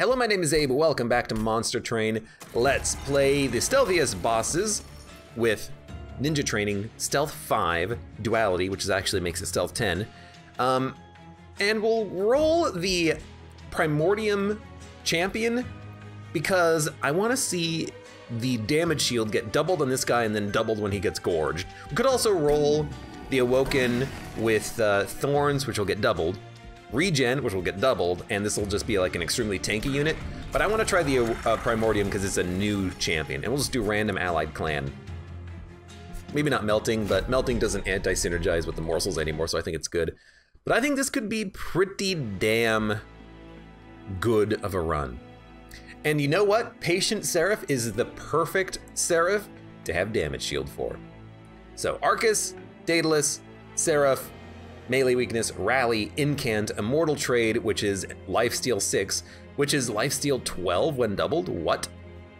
Hello, my name is Abe. Welcome back to Monster Train. Let's play the stealthiest bosses with Ninja Training Stealth 5 Duality, which is actually makes it Stealth 10. Um, and we'll roll the Primordium Champion because I want to see the damage shield get doubled on this guy and then doubled when he gets gorged. We could also roll the Awoken with uh, Thorns, which will get doubled, Regen, which will get doubled, and this will just be like an extremely tanky unit. But I want to try the uh, Primordium because it's a new champion, and we'll just do random allied clan. Maybe not Melting, but Melting doesn't anti-synergize with the morsels anymore, so I think it's good. But I think this could be pretty damn good of a run. And you know what? Patient Seraph is the perfect Seraph to have damage shield for. So Arcus, Daedalus, Seraph, melee weakness, rally, incant, immortal trade, which is lifesteal 6, which is lifesteal 12 when doubled. What?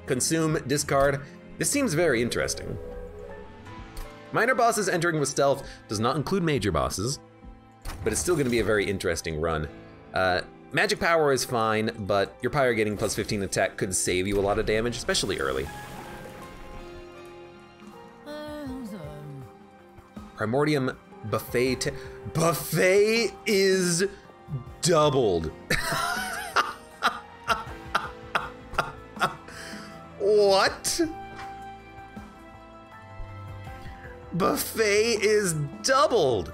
Consume, discard. This seems very interesting. Minor bosses entering with stealth does not include major bosses, but it's still gonna be a very interesting run. Uh, magic power is fine, but your Pyre getting plus 15 attack could save you a lot of damage, especially early. Primordium buffet. buffet is doubled. what? Buffet is doubled.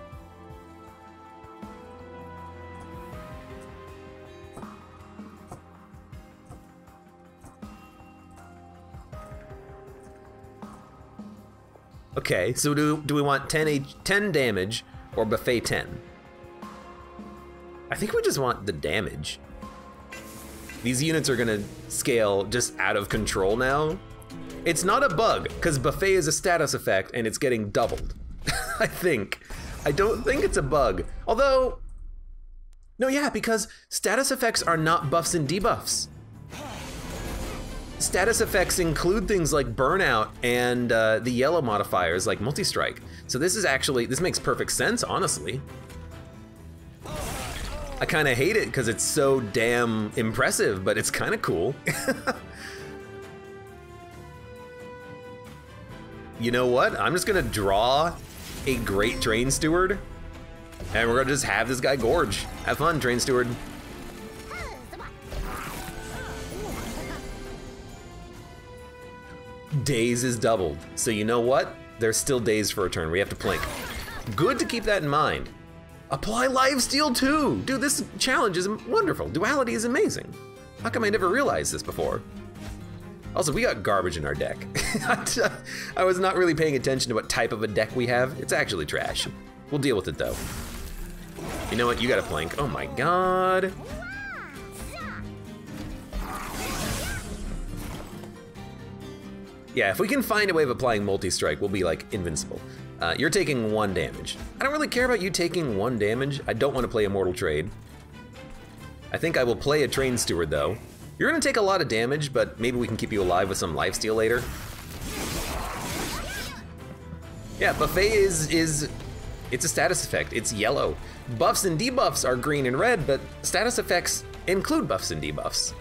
Okay, so do, do we want 10, H, 10 damage or buffet 10? I think we just want the damage. These units are gonna scale just out of control now. It's not a bug, because buffet is a status effect and it's getting doubled. I think. I don't think it's a bug. Although, no, yeah, because status effects are not buffs and debuffs. Status effects include things like burnout and uh, the yellow modifiers like multi-strike. So this is actually, this makes perfect sense, honestly. I kind of hate it because it's so damn impressive, but it's kind of cool. you know what? I'm just gonna draw a great train steward and we're gonna just have this guy gorge. Have fun, train steward. Days is doubled. So you know what? There's still daze for a turn. We have to plink. Good to keep that in mind. Apply life steal too. Dude, this challenge is wonderful. Duality is amazing. How come I never realized this before? Also, we got garbage in our deck. I was not really paying attention to what type of a deck we have. It's actually trash. We'll deal with it though. You know what? You got a plank. Oh my god. Yeah, if we can find a way of applying multi-strike, we'll be like invincible. Uh, you're taking one damage. I don't really care about you taking one damage. I don't want to play Immortal Trade. I think I will play a Train Steward though. You're gonna take a lot of damage, but maybe we can keep you alive with some lifesteal later. Yeah, Buffet is, is, it's a status effect. It's yellow. Buffs and debuffs are green and red, but status effects include buffs and debuffs.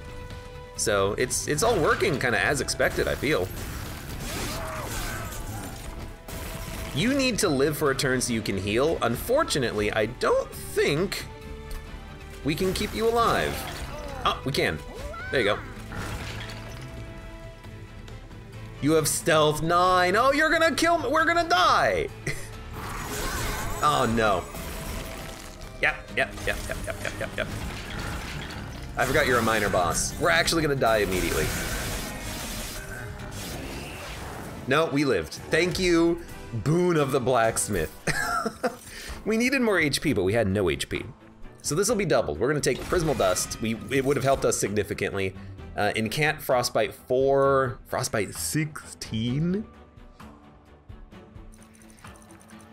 So it's, it's all working kind of as expected, I feel. You need to live for a turn so you can heal. Unfortunately, I don't think we can keep you alive. Oh, we can. There you go. You have stealth nine. Oh, you're gonna kill me. We're gonna die. oh no. Yep, yep, yep, yep, yep, yep, yep, yep. I forgot you're a minor boss. We're actually gonna die immediately. No, we lived. Thank you boon of the blacksmith. we needed more HP, but we had no HP. So this will be doubled. We're gonna take Prismal Dust. We It would have helped us significantly. Uh, Incant Frostbite 4, Frostbite 16?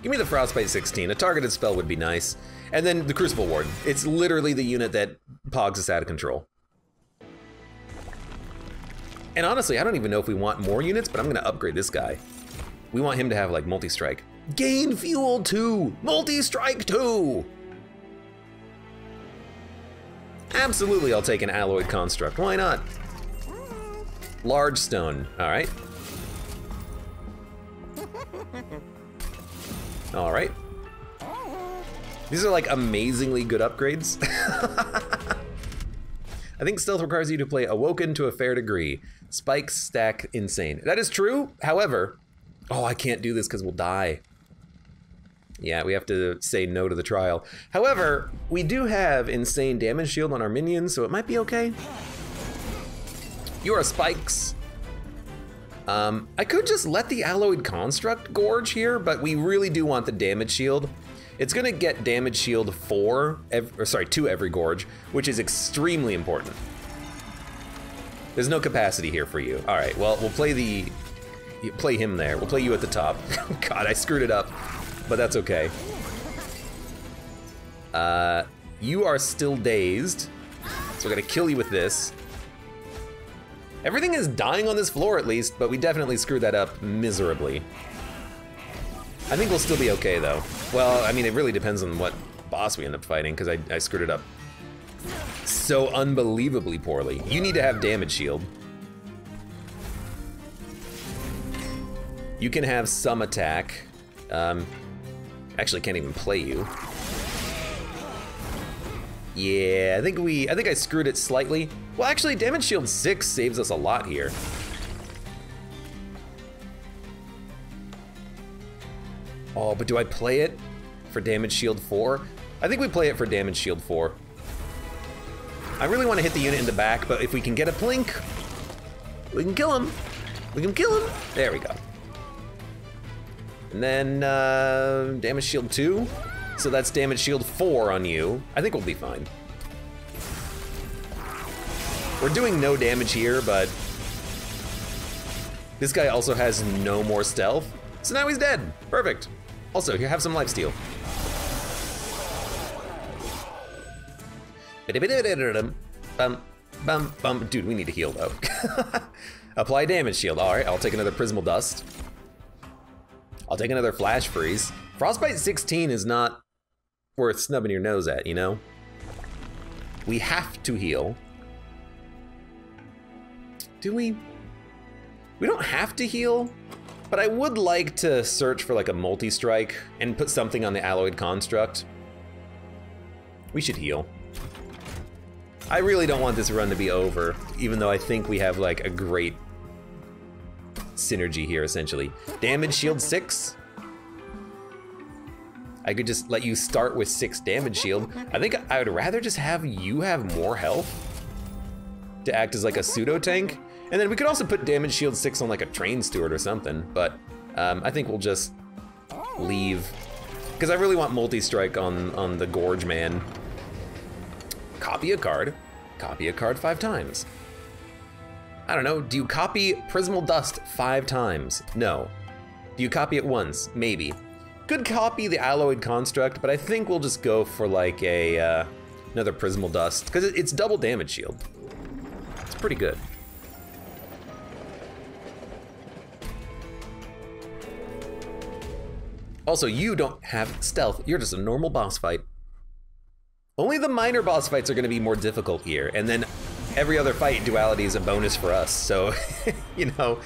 Give me the Frostbite 16. A targeted spell would be nice. And then the Crucible Ward. It's literally the unit that pogs us out of control. And honestly, I don't even know if we want more units, but I'm gonna upgrade this guy. We want him to have like multi-strike. Gain fuel two, multi-strike two. Absolutely, I'll take an alloyed construct. Why not? Large stone. All right. All right. These are like amazingly good upgrades. I think stealth requires you to play Awoken to a fair degree. Spikes stack insane. That is true. However, oh, I can't do this because we'll die. Yeah, we have to say no to the trial. However, we do have insane damage shield on our minions, so it might be okay. You are spikes. Um, I could just let the alloyed construct gorge here, but we really do want the damage shield. It's gonna get damage shield four, or sorry, to every gorge, which is extremely important. There's no capacity here for you. All right, well, we'll play the, play him there. We'll play you at the top. God, I screwed it up, but that's okay. Uh, you are still dazed, so we're gonna kill you with this. Everything is dying on this floor at least, but we definitely screwed that up miserably. I think we'll still be okay though. Well, I mean, it really depends on what boss we end up fighting because I, I screwed it up so unbelievably poorly. You need to have damage shield. You can have some attack. Um, actually can't even play you. Yeah, I think we, I think I screwed it slightly. Well, actually, damage shield six saves us a lot here. Oh, but do I play it for damage shield 4? I think we play it for damage shield 4. I really want to hit the unit in the back, but if we can get a blink, we can kill him. We can kill him. There we go. And then uh, damage shield 2. So that's damage shield 4 on you. I think we'll be fine. We're doing no damage here, but this guy also has no more stealth. So now he's dead. Perfect. Also, here, have some life steal. Dude, we need to heal though. Apply damage shield. All right, I'll take another Prismal Dust. I'll take another Flash Freeze. Frostbite 16 is not worth snubbing your nose at, you know? We have to heal. Do we? We don't have to heal, but I would like to search for like a multi-strike and put something on the alloyed construct. We should heal. I really don't want this run to be over, even though I think we have like a great synergy here, essentially. Damage shield six. I could just let you start with six damage shield. I think I would rather just have you have more health to act as like a pseudo tank and then we could also put damage shield six on like a train steward or something, but um, I think we'll just leave. Because I really want multi-strike on, on the Gorge Man. Copy a card, copy a card five times. I don't know, do you copy Prismal Dust five times? No. Do you copy it once? Maybe. Could copy the Alloyed Construct, but I think we'll just go for like a, uh, another Prismal Dust, because it's double damage shield. It's pretty good. Also, you don't have stealth. You're just a normal boss fight. Only the minor boss fights are going to be more difficult here, and then every other fight, duality is a bonus for us. So, you know,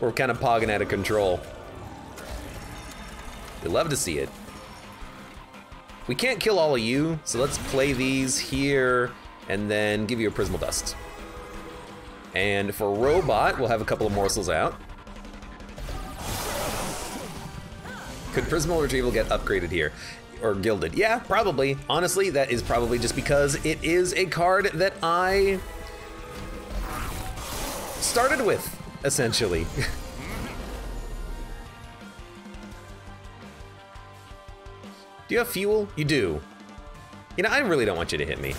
we're kind of pogging out of control. We love to see it. We can't kill all of you, so let's play these here and then give you a Prismal Dust. And for Robot, we'll have a couple of morsels out. Could Prismal Retrieval get upgraded here? Or gilded? Yeah, probably. Honestly, that is probably just because it is a card that I started with, essentially. do you have fuel? You do. You know, I really don't want you to hit me.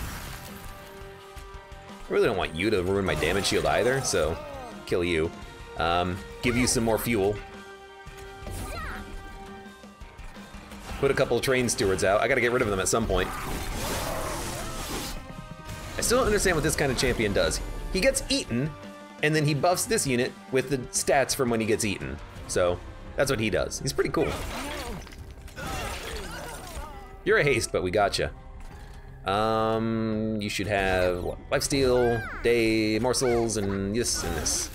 I really don't want you to ruin my damage shield either, so kill you. Um, give you some more fuel. Put a couple train stewards out. I gotta get rid of them at some point. I still don't understand what this kind of champion does. He gets eaten, and then he buffs this unit with the stats from when he gets eaten. So, that's what he does. He's pretty cool. You're a haste, but we gotcha. Um, you should have what, life steal, day morsels, and this and this.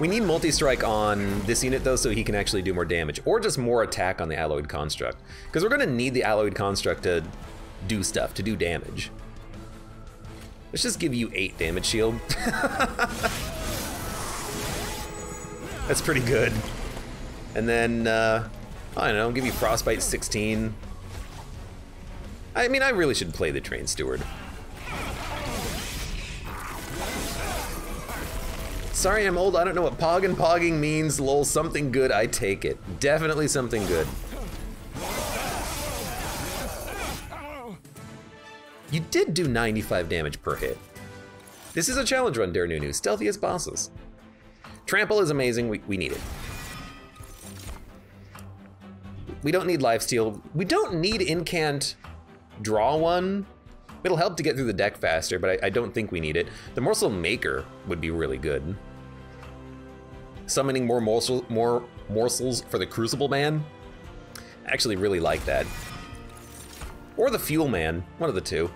We need multi-strike on this unit though so he can actually do more damage, or just more attack on the alloyed construct. Because we're gonna need the alloyed construct to do stuff, to do damage. Let's just give you eight damage shield. That's pretty good. And then, uh, I don't know, give you Frostbite 16. I mean, I really should play the Train Steward. Sorry, I'm old. I don't know what pog and pogging means. Lol, something good. I take it. Definitely something good. You did do 95 damage per hit. This is a challenge run, Dare Nunu. Stealthiest bosses. Trample is amazing. We, we need it. We don't need lifesteal. We don't need incant draw one. It'll help to get through the deck faster, but I, I don't think we need it. The Morsel Maker would be really good. Summoning more, morsel, more morsels for the Crucible Man. I actually really like that. Or the Fuel Man, one of the two.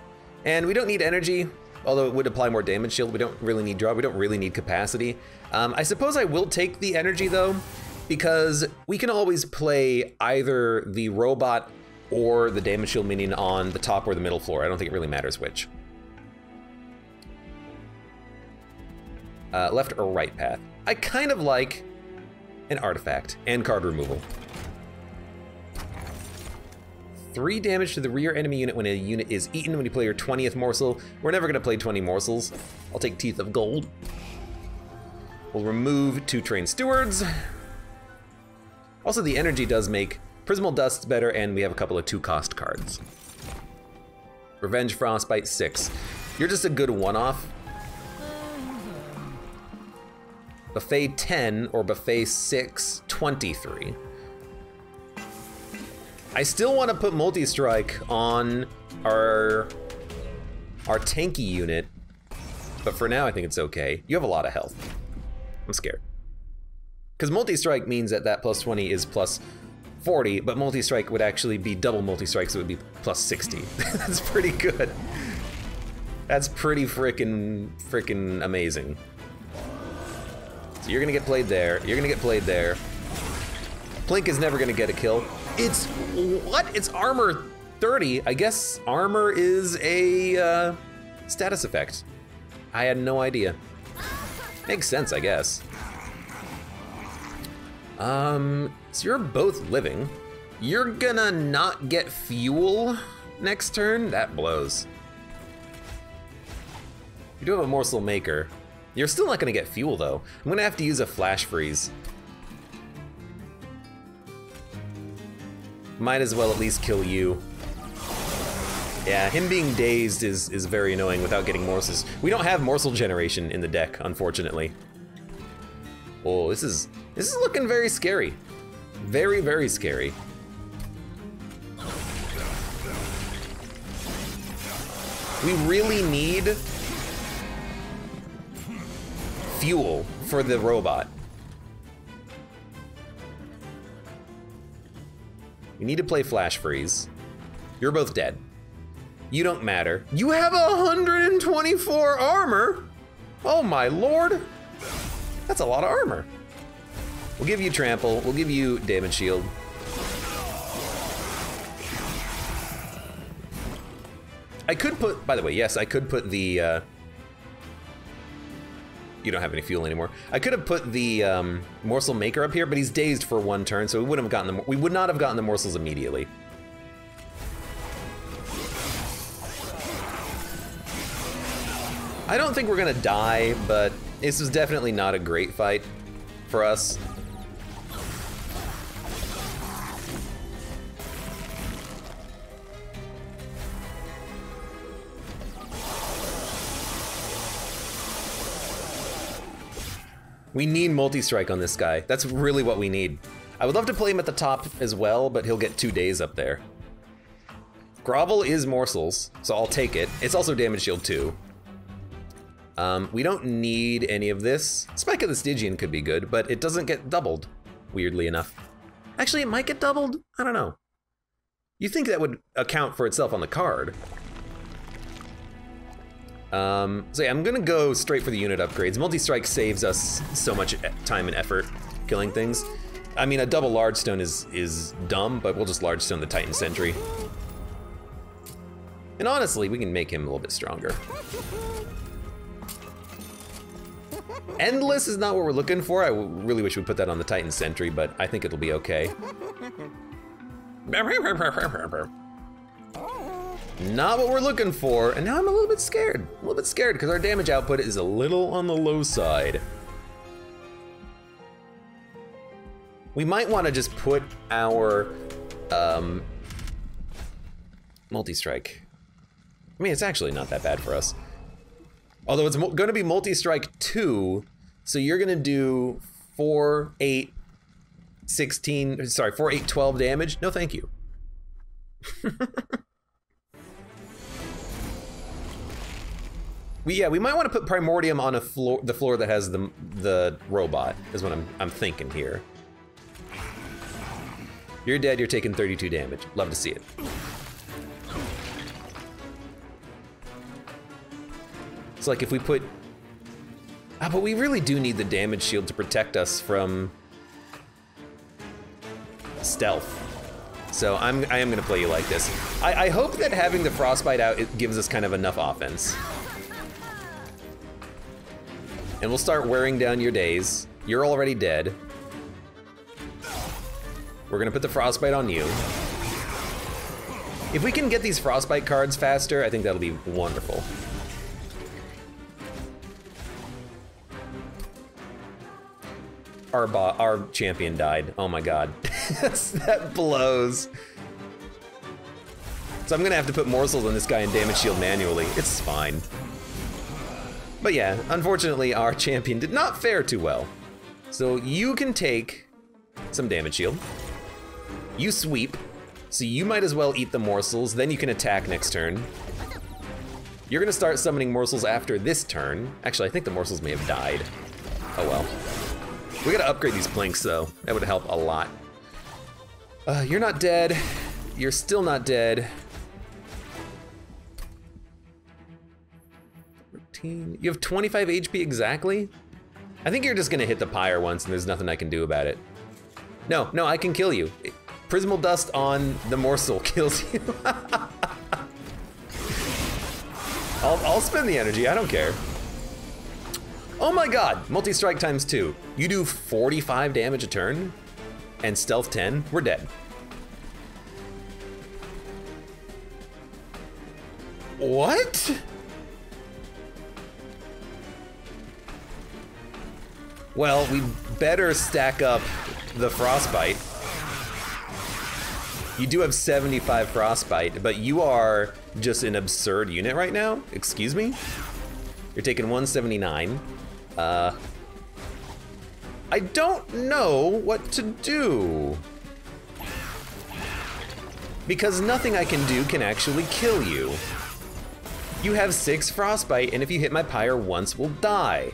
And we don't need energy, although it would apply more damage shield. We don't really need draw, we don't really need capacity. Um, I suppose I will take the energy though, because we can always play either the robot or the damage shield minion on the top or the middle floor. I don't think it really matters which. Uh, left or right path. I kind of like an artifact and card removal. Three damage to the rear enemy unit when a unit is eaten when you play your 20th morsel. We're never gonna play 20 morsels. I'll take Teeth of Gold. We'll remove two Trained Stewards. Also, the energy does make Prismal Dust better, and we have a couple of two-cost cards. Revenge Frostbite 6. You're just a good one-off. Buffet 10 or Buffet 6, 23. I still want to put multi-strike on our our tanky unit, but for now I think it's okay. You have a lot of health. I'm scared. Because multi-strike means that that plus 20 is plus 40, but multi-strike would actually be double multi-strike, so it would be plus 60. That's pretty good. That's pretty freaking, freaking amazing. So you're gonna get played there, you're gonna get played there. Plink is never gonna get a kill. It's, what? It's armor 30. I guess armor is a uh, status effect. I had no idea. Makes sense, I guess. Um, so you're both living. You're gonna not get fuel next turn? That blows. You do have a morsel maker. You're still not gonna get fuel though. I'm gonna have to use a flash freeze. Might as well at least kill you. Yeah, him being dazed is, is very annoying without getting morsels. We don't have morsel generation in the deck, unfortunately. Oh, this is this is looking very scary. Very, very scary. We really need fuel for the robot. We need to play Flash Freeze. You're both dead. You don't matter. You have 124 armor? Oh my lord. That's a lot of armor. We'll give you trample, we'll give you damage shield. I could put, by the way, yes, I could put the, uh, you don't have any fuel anymore. I could have put the um, morsel maker up here, but he's dazed for one turn, so we wouldn't have gotten the, we would not have gotten the morsels immediately. I don't think we're gonna die, but this was definitely not a great fight for us. We need multi-strike on this guy. That's really what we need. I would love to play him at the top as well, but he'll get two daze up there. Grovel is morsels, so I'll take it. It's also damage shield too. Um, we don't need any of this. Spike of the Stygian could be good, but it doesn't get doubled, weirdly enough. Actually, it might get doubled? I don't know. You think that would account for itself on the card. Um, so yeah, I'm gonna go straight for the unit upgrades. Multi-strike saves us so much time and effort killing things. I mean, a double large stone is is dumb, but we'll just large stone the Titan Sentry. And honestly, we can make him a little bit stronger. Endless is not what we're looking for. I really wish we put that on the Titan Sentry, but I think it'll be okay. Not what we're looking for, and now I'm a little bit scared. A little bit scared because our damage output is a little on the low side. We might want to just put our um, multi-strike. I mean, it's actually not that bad for us. Although it's going to be multi-strike 2, so you're going to do 4, 8, 16, sorry, 4, 8, 12 damage. No, thank you. we yeah, we might want to put Primordium on a floor, the floor that has the the robot. Is what I'm I'm thinking here. You're dead. You're taking 32 damage. Love to see it. It's like if we put... Ah, but we really do need the damage shield to protect us from stealth. So I'm, I am gonna play you like this. I, I hope that having the frostbite out it gives us kind of enough offense. And we'll start wearing down your daze. You're already dead. We're gonna put the frostbite on you. If we can get these frostbite cards faster, I think that'll be wonderful. our our champion died. Oh my god, that blows. So I'm gonna have to put morsels on this guy and damage shield manually. It's fine. But yeah, unfortunately our champion did not fare too well. So you can take some damage shield. You sweep, so you might as well eat the morsels, then you can attack next turn. You're gonna start summoning morsels after this turn. Actually, I think the morsels may have died. Oh well. We gotta upgrade these planks though. That would help a lot. Uh, you're not dead. You're still not dead. 14. You have 25 HP exactly? I think you're just gonna hit the pyre once and there's nothing I can do about it. No, no, I can kill you. Prismal dust on the morsel kills you. I'll, I'll spend the energy, I don't care. Oh my god, multi-strike times two. You do 45 damage a turn, and stealth 10, we're dead. What? Well, we better stack up the frostbite. You do have 75 frostbite, but you are just an absurd unit right now. Excuse me? You're taking 179. Uh, I don't know what to do. Because nothing I can do can actually kill you. You have six frostbite, and if you hit my pyre once, we'll die.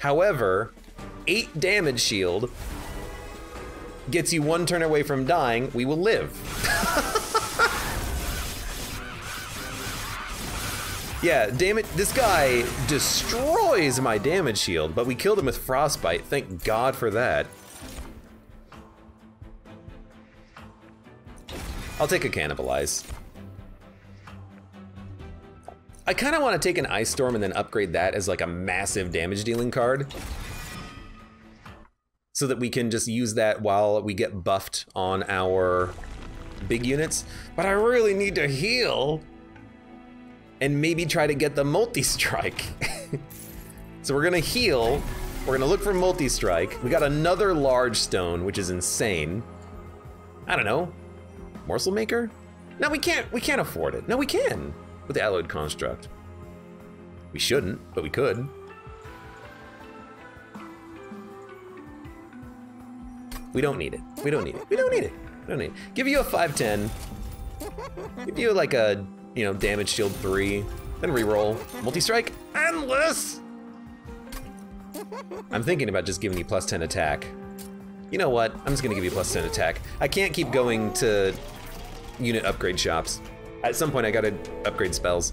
However, eight damage shield gets you one turn away from dying, we will live. Yeah, damn it, this guy destroys my damage shield, but we killed him with frostbite. Thank God for that. I'll take a cannibalize. I kind of want to take an ice storm and then upgrade that as like a massive damage dealing card. So that we can just use that while we get buffed on our big units. But I really need to heal and maybe try to get the multi-strike. so we're gonna heal, we're gonna look for multi-strike. We got another large stone, which is insane. I don't know, morsel maker? No, we can't, we can't afford it. No, we can, with the alloyed construct. We shouldn't, but we could. We don't need it. We don't need it. We don't need it. We don't need it. Give you a 510. Give you like a you know, damage shield three, then reroll, multi-strike, endless! I'm thinking about just giving you plus 10 attack. You know what? I'm just gonna give you plus 10 attack. I can't keep going to unit upgrade shops. At some point I gotta upgrade spells.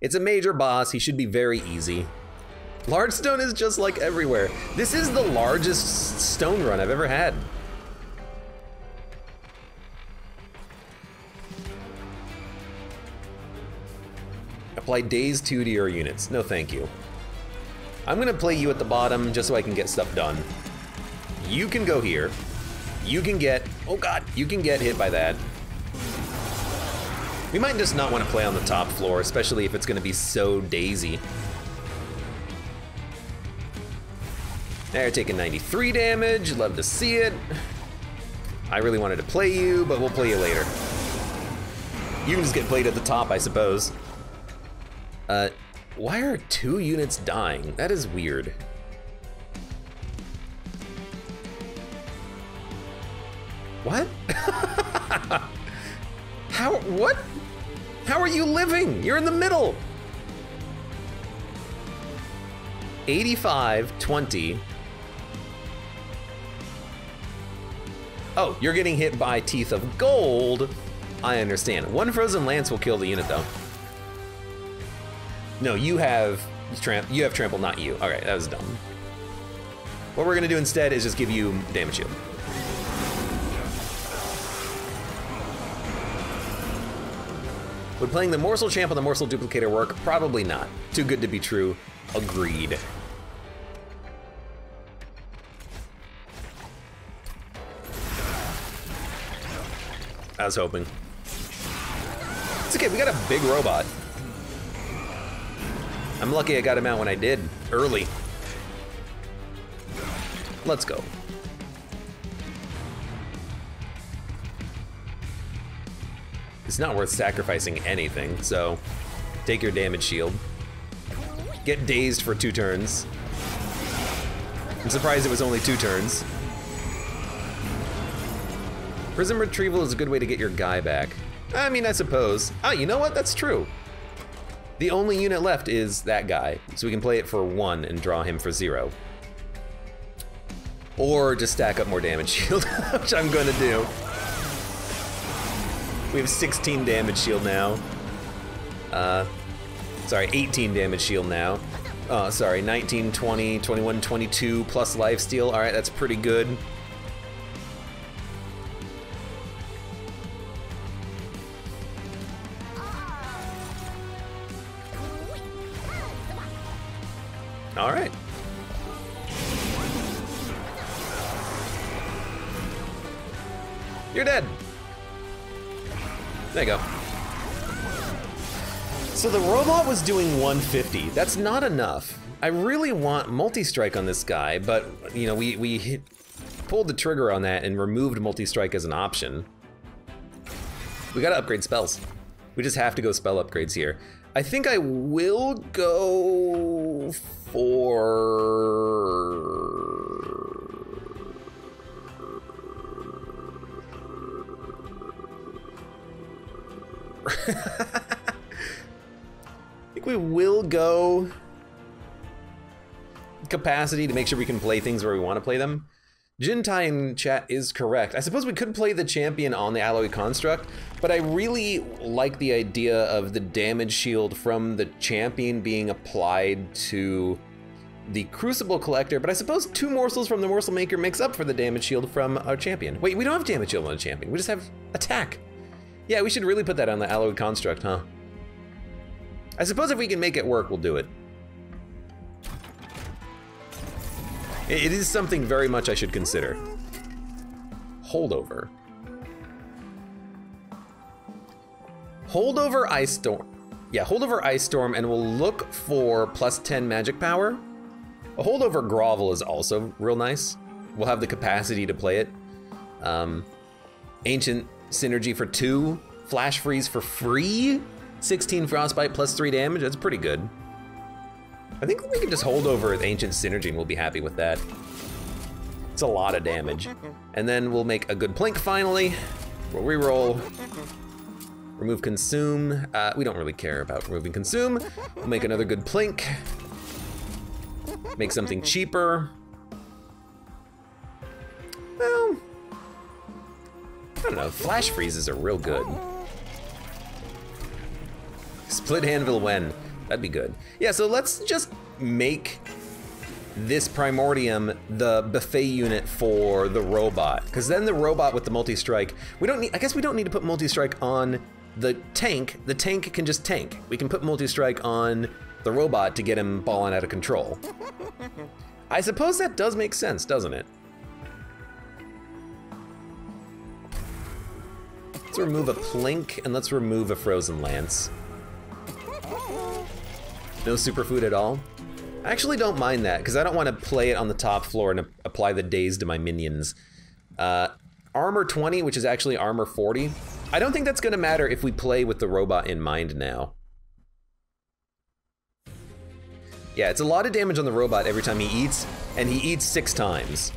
It's a major boss, he should be very easy. Large stone is just like everywhere. This is the largest stone run I've ever had. Apply daze 2 to your units. No thank you. I'm gonna play you at the bottom just so I can get stuff done. You can go here. You can get, oh god, you can get hit by that. We might just not want to play on the top floor, especially if it's gonna be so daisy. You're taking 93 damage, love to see it. I really wanted to play you, but we'll play you later. You can just get played at the top, I suppose. Uh, why are two units dying? That is weird. What? How, what? How are you living? You're in the middle. 85, 20. Oh, you're getting hit by Teeth of Gold. I understand. One Frozen Lance will kill the unit though. No, you have tramp. You have trample, not you. All right, that was dumb. What we're gonna do instead is just give you damage shield. Would playing the Morsel Champ on the Morsel Duplicator work? Probably not. Too good to be true. Agreed. I was hoping. It's okay, we got a big robot. I'm lucky I got him out when I did, early. Let's go. It's not worth sacrificing anything, so take your damage shield. Get dazed for two turns. I'm surprised it was only two turns. Prism retrieval is a good way to get your guy back. I mean, I suppose. Ah, you know what? That's true. The only unit left is that guy, so we can play it for one and draw him for zero. Or just stack up more damage shield, which I'm gonna do. We have 16 damage shield now. Uh, sorry, 18 damage shield now. Oh, sorry, 19, 20, 21, 22 plus life steal. All right, that's pretty good. Was doing 150. That's not enough. I really want multi-strike on this guy, but you know, we, we hit, pulled the trigger on that and removed multi-strike as an option. We gotta upgrade spells. We just have to go spell upgrades here. I think I will go for... Think we will go capacity to make sure we can play things where we want to play them. Jintai in chat is correct. I suppose we could play the champion on the alloy construct, but I really like the idea of the damage shield from the champion being applied to the Crucible Collector, but I suppose two morsels from the Morsel Maker makes up for the damage shield from our champion. Wait, we don't have damage shield on the champion, we just have attack. Yeah, we should really put that on the alloy construct, huh? I suppose if we can make it work, we'll do it. It is something very much I should consider. Holdover. Holdover Ice Storm. Yeah, Holdover Ice Storm, and we'll look for plus 10 magic power. A Holdover Grovel is also real nice. We'll have the capacity to play it. Um, Ancient Synergy for two. Flash Freeze for free. 16 Frostbite plus three damage, that's pretty good. I think we can just hold over with Ancient Synergy and we'll be happy with that. It's a lot of damage. And then we'll make a good Plink finally. We'll reroll. Remove Consume. Uh, we don't really care about removing Consume. We'll make another good Plink. Make something cheaper. Well, I don't know. Flash freezes are real good. Split anvil when? That'd be good. Yeah, so let's just make this Primordium the buffet unit for the robot. Because then the robot with the multi-strike, we don't need, I guess we don't need to put multi-strike on the tank. The tank can just tank. We can put multi-strike on the robot to get him balling out of control. I suppose that does make sense, doesn't it? Let's remove a Plink and let's remove a Frozen Lance. No superfood at all? I actually don't mind that, because I don't want to play it on the top floor and apply the daze to my minions. Uh, armor 20, which is actually armor 40. I don't think that's going to matter if we play with the robot in mind now. Yeah, it's a lot of damage on the robot every time he eats, and he eats six times.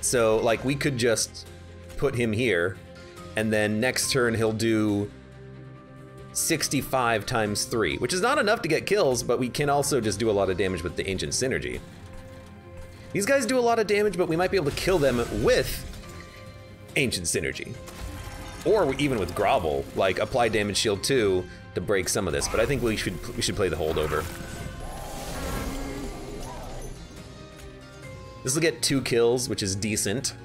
So, like, we could just put him here, and then next turn he'll do 65 times 3, which is not enough to get kills, but we can also just do a lot of damage with the Ancient Synergy. These guys do a lot of damage, but we might be able to kill them with Ancient Synergy. Or even with Grovel, like apply Damage Shield 2 to break some of this, but I think we should, we should play the holdover. This will get two kills, which is decent.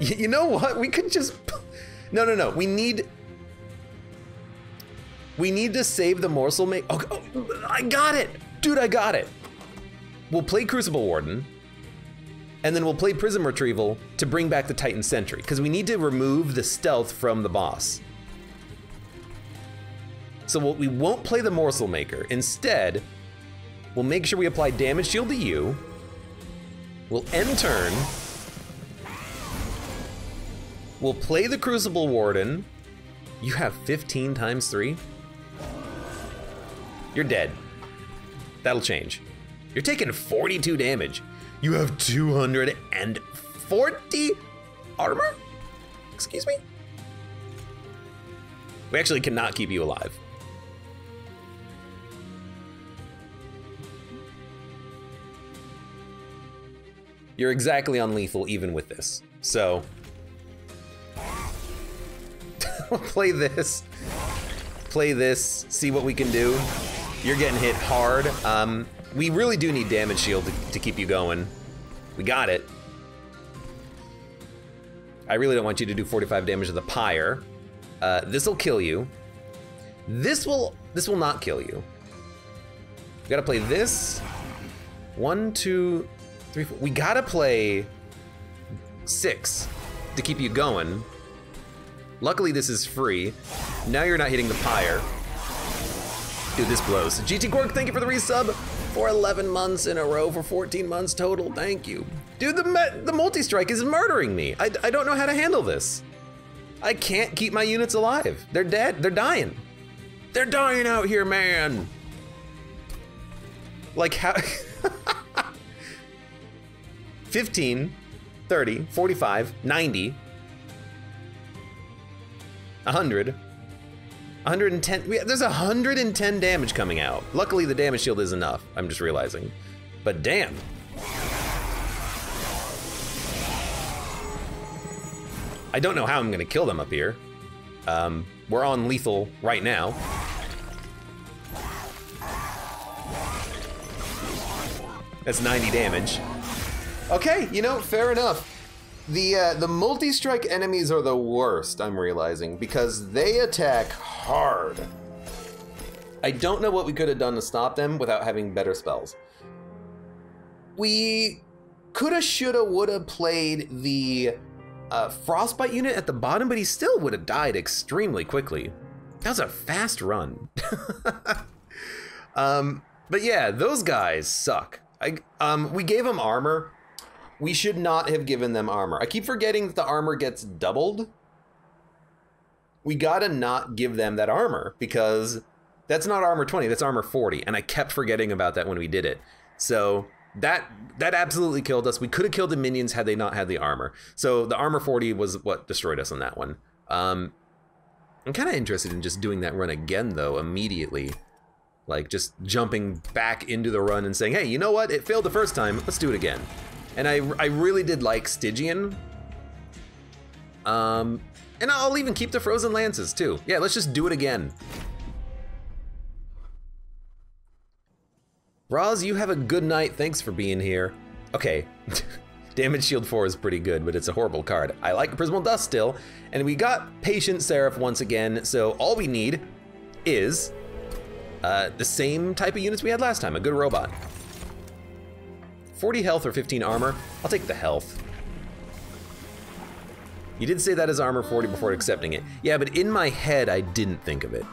You know what? We could just no, no, no. We need... We need to save the morsel make. Oh, oh, I got it! Dude, I got it! We'll play Crucible Warden, and then we'll play Prism Retrieval to bring back the Titan Sentry, because we need to remove the stealth from the boss. So we won't play the Morsel Maker. Instead, we'll make sure we apply Damage Shield to you. We'll end turn, We'll play the Crucible Warden. You have 15 times 3? You're dead. That'll change. You're taking 42 damage. You have 240 armor? Excuse me? We actually cannot keep you alive. You're exactly on lethal even with this. So, play this. Play this, see what we can do. You're getting hit hard. Um, we really do need damage shield to, to keep you going. We got it. I really don't want you to do 45 damage to the pyre. Uh, this'll kill you. This will this will not kill you. We gotta play this. One, two, three, four. We gotta play six to keep you going. Luckily, this is free. Now you're not hitting the pyre. Dude, this blows. GT Quark, thank you for the resub for 11 months in a row for 14 months total. Thank you. Dude, the, the multi-strike is murdering me. I, I don't know how to handle this. I can't keep my units alive. They're dead. They're dying. They're dying out here, man. Like how... 15, 30, 45, 90, 100. 110. There's 110 damage coming out. Luckily, the damage shield is enough. I'm just realizing. But damn. I don't know how I'm gonna kill them up here. Um, we're on lethal right now. That's 90 damage. Okay, you know, fair enough. The uh, the multi-strike enemies are the worst, I'm realizing, because they attack hard. I don't know what we could have done to stop them without having better spells. We coulda, shoulda, woulda played the uh, frostbite unit at the bottom, but he still would have died extremely quickly. That was a fast run. um, but yeah, those guys suck. I, um, we gave him armor, we should not have given them armor. I keep forgetting that the armor gets doubled. We gotta not give them that armor because that's not armor 20, that's armor 40. And I kept forgetting about that when we did it. So that that absolutely killed us. We could have killed the minions had they not had the armor. So the armor 40 was what destroyed us on that one. Um, I'm kind of interested in just doing that run again though, immediately. Like just jumping back into the run and saying, hey, you know what? It failed the first time. Let's do it again. And I, I really did like Stygian. Um, and I'll even keep the Frozen Lances too. Yeah, let's just do it again. Roz, you have a good night. Thanks for being here. Okay. Damage Shield 4 is pretty good, but it's a horrible card. I like Prismal Dust still, and we got Patient Seraph once again, so all we need is uh, the same type of units we had last time, a good robot. 40 health or 15 armor, I'll take the health. You did say that as armor 40 before accepting it. Yeah, but in my head, I didn't think of it.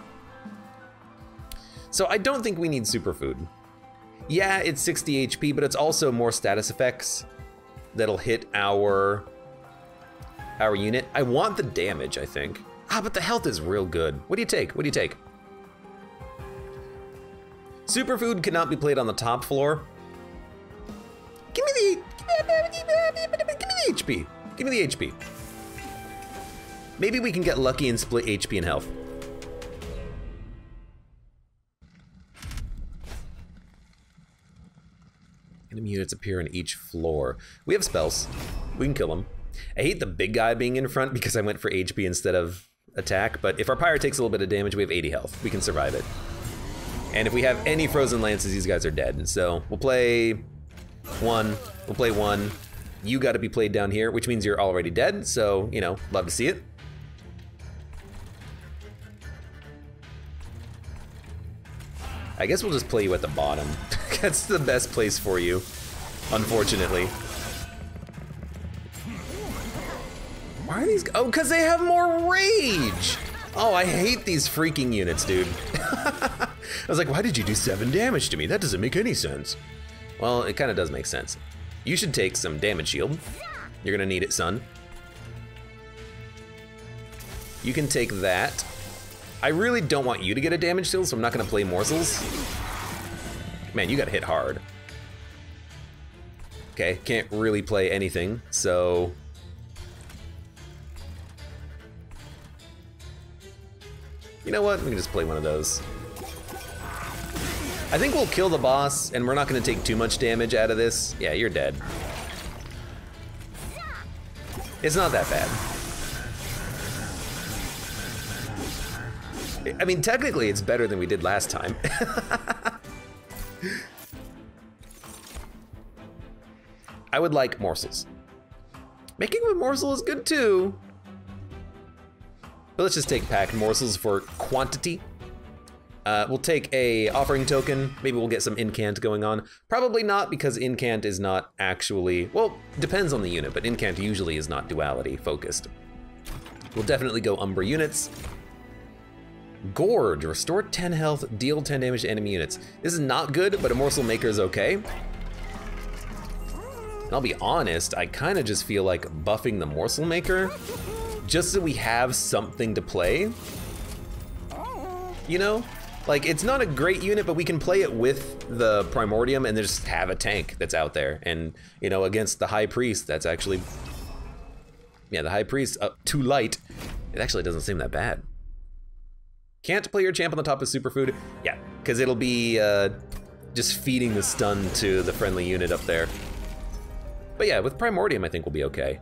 So I don't think we need superfood. Yeah, it's 60 HP, but it's also more status effects that'll hit our our unit. I want the damage, I think. Ah, but the health is real good. What do you take? What do you take? Superfood cannot be played on the top floor. Give me the give me the HP. Give me the HP. Maybe we can get lucky and split HP and health. Enemy units appear on each floor. We have spells. We can kill them. I hate the big guy being in front because I went for HP instead of attack, but if our pyre takes a little bit of damage, we have 80 health. We can survive it. And if we have any frozen lances, these guys are dead. So we'll play one, we'll play one. You gotta be played down here, which means you're already dead, so, you know, love to see it. I guess we'll just play you at the bottom. That's the best place for you, unfortunately. Why are these? Oh, because they have more rage! Oh, I hate these freaking units, dude. I was like, why did you do seven damage to me? That doesn't make any sense. Well, it kind of does make sense. You should take some damage shield. You're gonna need it, son. You can take that. I really don't want you to get a damage shield, so I'm not gonna play morsels. Man, you got hit hard. Okay, can't really play anything, so... You know what, we can just play one of those. I think we'll kill the boss, and we're not gonna take too much damage out of this. Yeah, you're dead. It's not that bad. I mean, technically, it's better than we did last time. I would like morsels. Making a morsel is good too. But let's just take packed morsels for quantity. Uh, we'll take a offering token. Maybe we'll get some incant going on. Probably not because incant is not actually, well, depends on the unit, but incant usually is not duality focused. We'll definitely go Umbra units. Gorge, restore 10 health, deal 10 damage to enemy units. This is not good, but a morsel maker is okay. And I'll be honest, I kind of just feel like buffing the morsel maker just so we have something to play. You know? Like, it's not a great unit, but we can play it with the Primordium and just have a tank that's out there. And, you know, against the High Priest, that's actually... Yeah, the High Priest, uh, too light. It actually doesn't seem that bad. Can't play your champ on the top of superfood? Yeah, because it'll be uh, just feeding the stun to the friendly unit up there. But yeah, with Primordium, I think we'll be okay.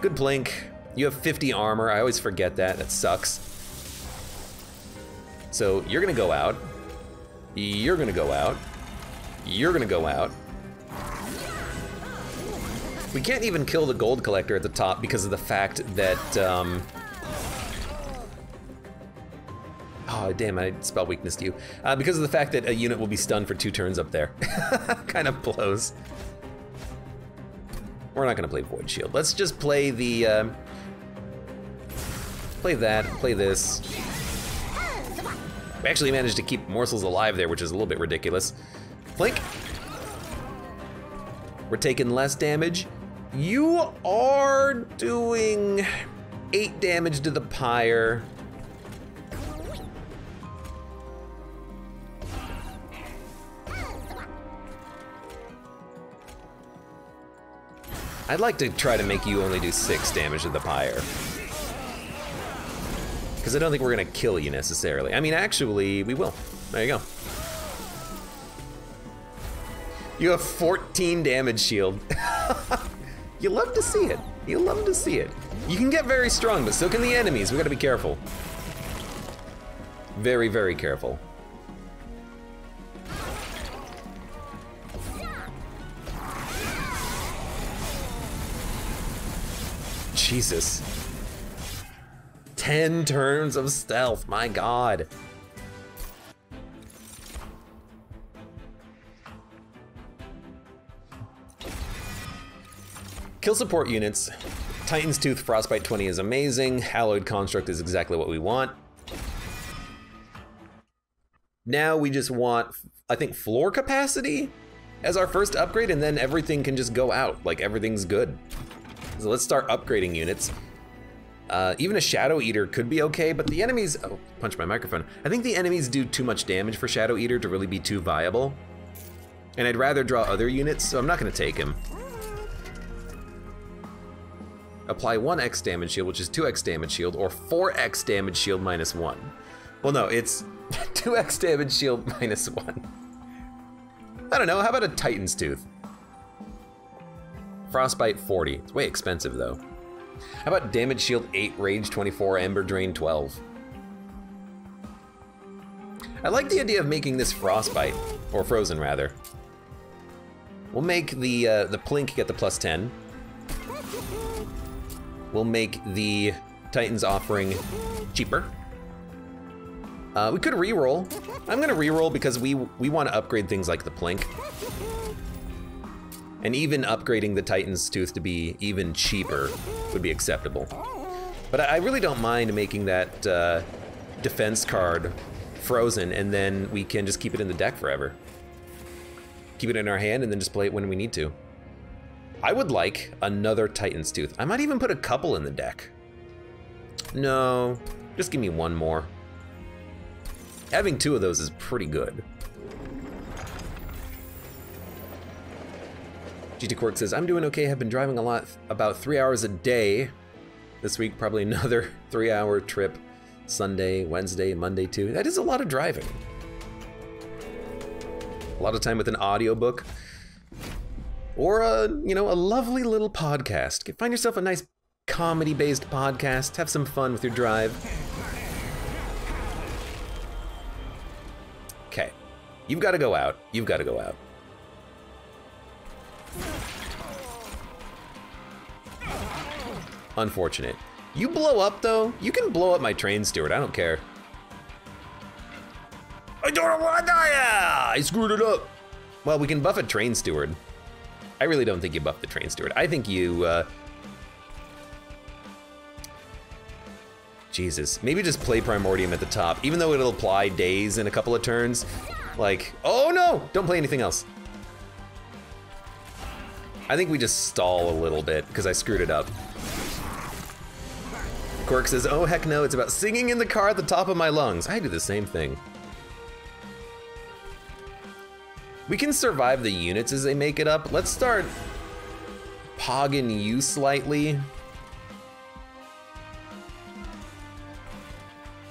Good blink. You have 50 armor. I always forget that. That sucks. So you're gonna go out. You're gonna go out. You're gonna go out. We can't even kill the gold collector at the top because of the fact that um, Oh, damn, I spell weakness to you. Uh, because of the fact that a unit will be stunned for two turns up there. kind of blows. We're not gonna play Void Shield. Let's just play the, uh, play that, play this. We actually managed to keep morsels alive there, which is a little bit ridiculous. Plink. We're taking less damage. You are doing eight damage to the pyre. I'd like to try to make you only do six damage to the pyre. Because I don't think we're gonna kill you necessarily. I mean, actually, we will. There you go. You have 14 damage shield. you love to see it. You love to see it. You can get very strong, but so can the enemies. We gotta be careful. Very, very careful. Jesus. 10 turns of stealth, my god. Kill support units. Titan's Tooth Frostbite 20 is amazing. Alloyed Construct is exactly what we want. Now we just want, I think, floor capacity as our first upgrade, and then everything can just go out. Like, everything's good. So let's start upgrading units. Uh, even a Shadow Eater could be okay, but the enemies, oh, punch my microphone. I think the enemies do too much damage for Shadow Eater to really be too viable. And I'd rather draw other units, so I'm not gonna take him. Apply 1x damage shield, which is 2x damage shield, or 4x damage shield minus 1. Well, no, it's 2x damage shield minus 1. I don't know, how about a Titan's Tooth? Frostbite 40. It's way expensive, though. How about Damage Shield 8, Rage 24, Ember Drain 12? I like the idea of making this Frostbite, or Frozen, rather. We'll make the, uh, the Plink get the plus 10. We'll make the Titan's offering cheaper. Uh, we could re-roll. I'm gonna re-roll because we we want to upgrade things like the Plink. And even upgrading the Titan's Tooth to be even cheaper would be acceptable. But I really don't mind making that uh, defense card frozen and then we can just keep it in the deck forever. Keep it in our hand and then just play it when we need to. I would like another Titan's Tooth. I might even put a couple in the deck. No, just give me one more. Having two of those is pretty good. GT Quirk says, I'm doing okay, have been driving a lot, about three hours a day. This week, probably another three hour trip. Sunday, Wednesday, Monday too. That is a lot of driving. A lot of time with an audiobook or a you know a lovely little podcast. Find yourself a nice comedy-based podcast. Have some fun with your drive. Okay, you've got to go out. You've got to go out. Unfortunate. You blow up though. You can blow up my train steward. I don't care. I don't want to I screwed it up. Well, we can buff a train steward. I really don't think you buff the train steward. I think you, uh... Jesus, maybe just play Primordium at the top, even though it'll apply daze in a couple of turns. Like, oh no, don't play anything else. I think we just stall a little bit because I screwed it up. Quirk says, oh heck no, it's about singing in the car at the top of my lungs. I do the same thing. We can survive the units as they make it up. Let's start pogging you slightly.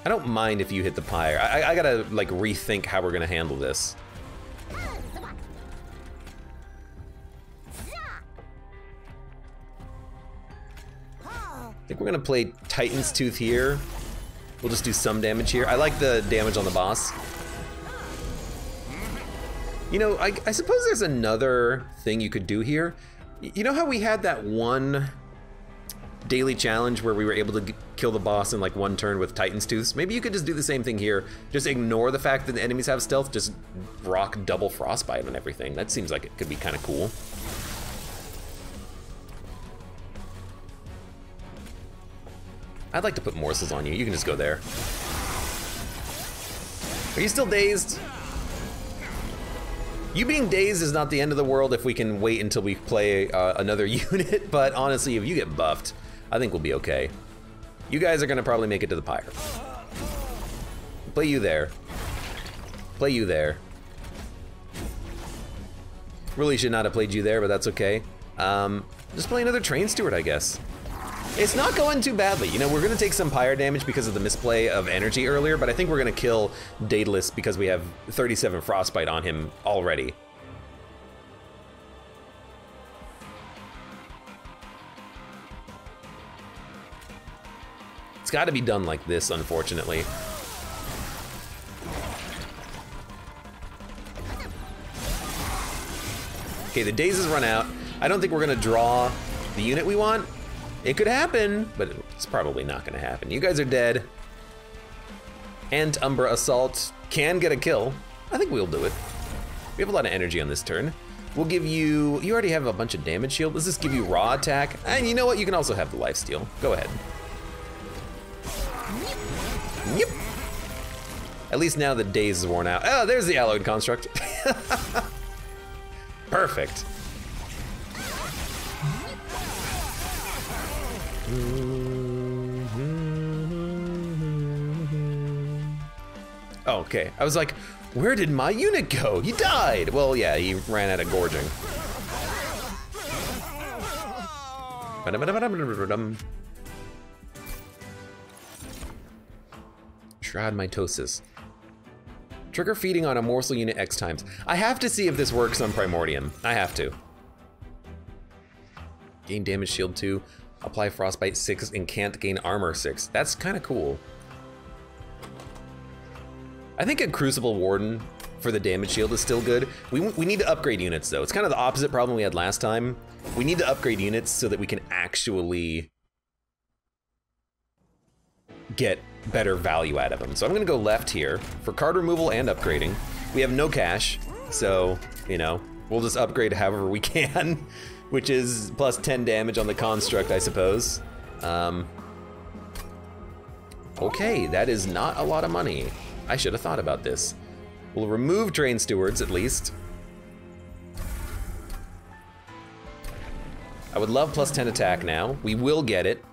I don't mind if you hit the pyre. I, I gotta like rethink how we're gonna handle this. Think we're gonna play Titan's Tooth here. We'll just do some damage here. I like the damage on the boss. You know, I, I suppose there's another thing you could do here. You know how we had that one daily challenge where we were able to kill the boss in like one turn with Titan's Tooths? Maybe you could just do the same thing here. Just ignore the fact that the enemies have stealth, just rock double frostbite on everything. That seems like it could be kind of cool. I'd like to put morsels on you. You can just go there. Are you still dazed? You being dazed is not the end of the world if we can wait until we play uh, another unit, but honestly, if you get buffed, I think we'll be okay. You guys are gonna probably make it to the pyre. Play you there. Play you there. Really should not have played you there, but that's okay. Um, just play another train steward, I guess. It's not going too badly. You know, we're going to take some pyre damage because of the misplay of energy earlier, but I think we're going to kill Daedalus because we have 37 Frostbite on him already. It's got to be done like this, unfortunately. Okay, the daze has run out. I don't think we're gonna draw the unit we want. It could happen, but it's probably not gonna happen. You guys are dead. And Umbra Assault can get a kill. I think we'll do it. We have a lot of energy on this turn. We'll give you, you already have a bunch of damage shield. Let's just give you raw attack. And you know what, you can also have the life steal. Go ahead. Yep. At least now the daze is worn out. Oh, there's the alloyed construct. Perfect. Okay, I was like, where did my unit go? He died! Well, yeah, he ran out of gorging. Shroud mitosis. Trigger feeding on a morsel unit X times. I have to see if this works on Primordium. I have to. Gain damage shield 2, apply frostbite 6, and can't gain armor 6. That's kind of cool. I think a Crucible Warden for the damage shield is still good. We, we need to upgrade units though. It's kind of the opposite problem we had last time. We need to upgrade units so that we can actually get better value out of them. So I'm gonna go left here for card removal and upgrading. We have no cash, so, you know, we'll just upgrade however we can, which is plus 10 damage on the construct, I suppose. Um, okay, that is not a lot of money. I should have thought about this. We'll remove Train Stewards at least. I would love plus 10 attack now. We will get it.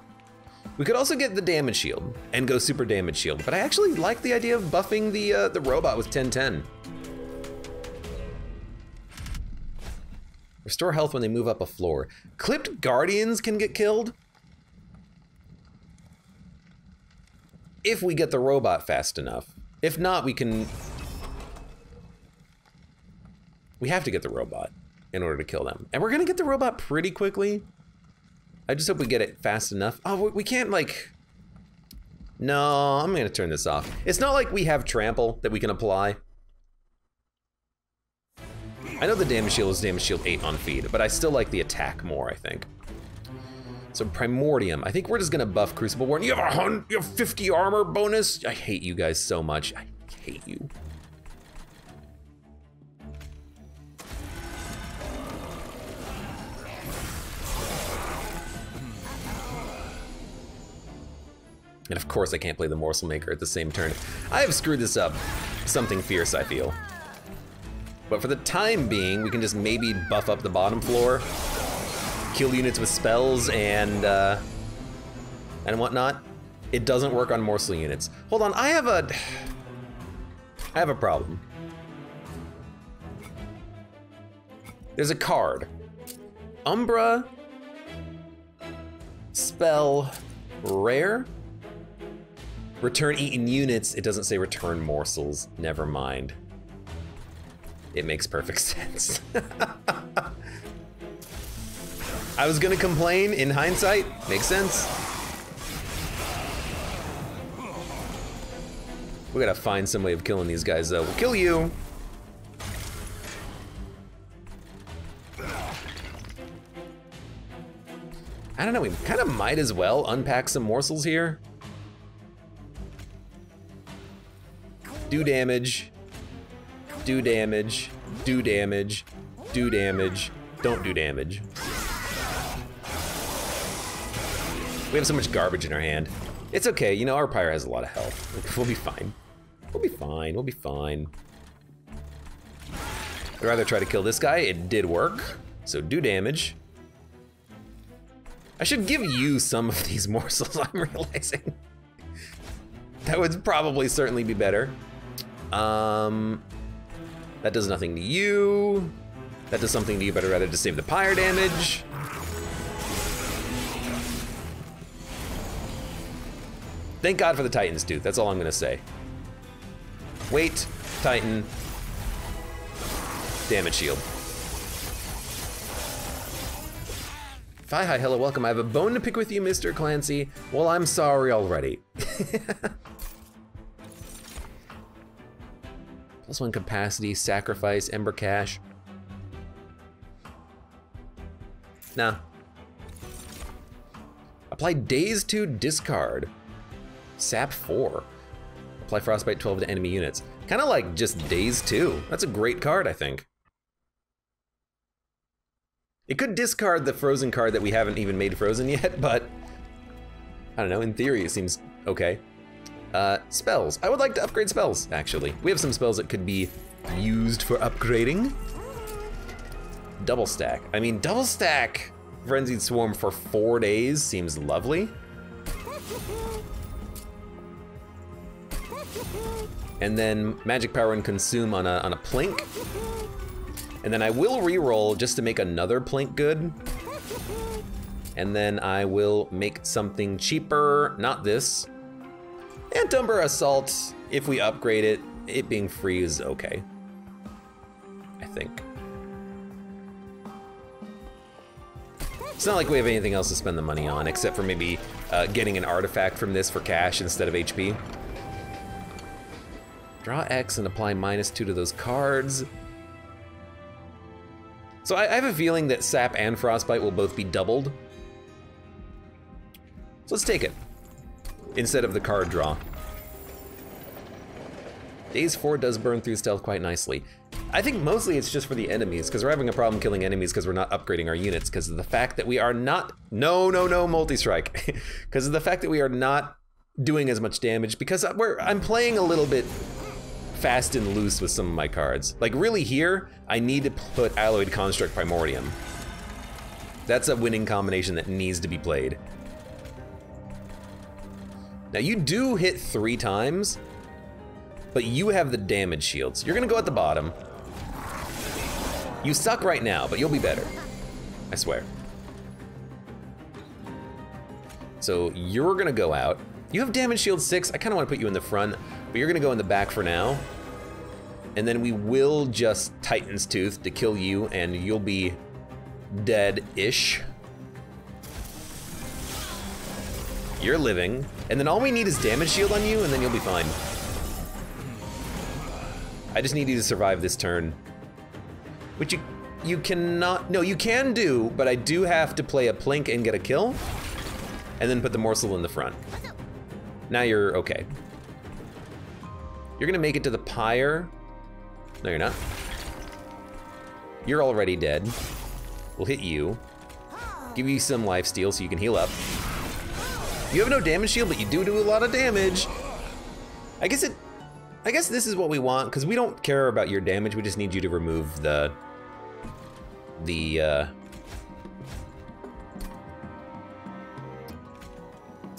We could also get the damage shield and go super damage shield, but I actually like the idea of buffing the uh, the robot with 1010. Restore health when they move up a floor. Clipped guardians can get killed. If we get the robot fast enough. If not, we can... We have to get the robot in order to kill them. And we're gonna get the robot pretty quickly. I just hope we get it fast enough. Oh, we can't like... No, I'm gonna turn this off. It's not like we have trample that we can apply. I know the damage shield is damage shield 8 on feed, but I still like the attack more, I think. So Primordium, I think we're just gonna buff Crucible Warden. You have a hundred, you have 50 armor bonus. I hate you guys so much. I hate you. And of course I can't play the Morsel Maker at the same turn. I have screwed this up. Something fierce, I feel. But for the time being, we can just maybe buff up the bottom floor kill units with spells and uh, and whatnot. It doesn't work on morsel units. Hold on, I have a I have a problem. There's a card. Umbra spell rare. Return eaten units. It doesn't say return morsels. Never mind. It makes perfect sense. I was gonna complain in hindsight. Makes sense. We gotta find some way of killing these guys though. We'll kill you. I don't know, we kind of might as well unpack some morsels here. Do damage. Do damage. Do damage. Do damage. Don't do damage. We have so much garbage in our hand. It's okay, you know, our pyre has a lot of health. We'll be fine. We'll be fine, we'll be fine. I'd rather try to kill this guy. It did work, so do damage. I should give you some of these morsels, I'm realizing. that would probably certainly be better. Um, that does nothing to you. That does something to you, but I'd rather just save the pyre damage. Thank God for the Titan's Tooth. that's all I'm gonna say. Wait, Titan. Damage shield. Fi hi, hello, welcome. I have a bone to pick with you, Mr. Clancy. Well, I'm sorry already. Plus one capacity, sacrifice, ember cash. Nah. Apply daze to discard. Sap 4. Apply frostbite 12 to enemy units. Kind of like just daze 2. That's a great card, I think. It could discard the frozen card that we haven't even made frozen yet, but I don't know, in theory it seems okay. Uh, spells. I would like to upgrade spells, actually. We have some spells that could be used for upgrading. Double stack. I mean, double stack Frenzied Swarm for four daze seems lovely. And then Magic Power and Consume on a, on a Plink. And then I will re-roll just to make another Plink good. And then I will make something cheaper, not this. And Umbra Assault, if we upgrade it, it being free is okay. I think. It's not like we have anything else to spend the money on, except for maybe uh, getting an artifact from this for cash instead of HP. Draw X and apply minus two to those cards. So I, I have a feeling that Sap and Frostbite will both be doubled. So let's take it, instead of the card draw. Daze 4 does burn through stealth quite nicely. I think mostly it's just for the enemies, because we're having a problem killing enemies because we're not upgrading our units, because of the fact that we are not, no, no, no, multi-strike, because of the fact that we are not doing as much damage, because we're, I'm playing a little bit fast and loose with some of my cards. Like really here, I need to put Alloyed Construct Primordium. That's a winning combination that needs to be played. Now you do hit three times, but you have the damage shields. You're gonna go at the bottom. You suck right now, but you'll be better. I swear. So you're gonna go out. You have damage shield six. I kinda wanna put you in the front, but you're gonna go in the back for now. And then we will just Titan's Tooth to kill you and you'll be dead-ish. You're living. And then all we need is damage shield on you and then you'll be fine. I just need you to survive this turn. Which you, you cannot, no, you can do, but I do have to play a Plink and get a kill. And then put the morsel in the front. Now you're okay. You're gonna make it to the pyre. No, you're not. You're already dead. We'll hit you. Give you some life steal so you can heal up. You have no damage shield, but you do do a lot of damage. I guess it, I guess this is what we want, because we don't care about your damage, we just need you to remove the, the, uh,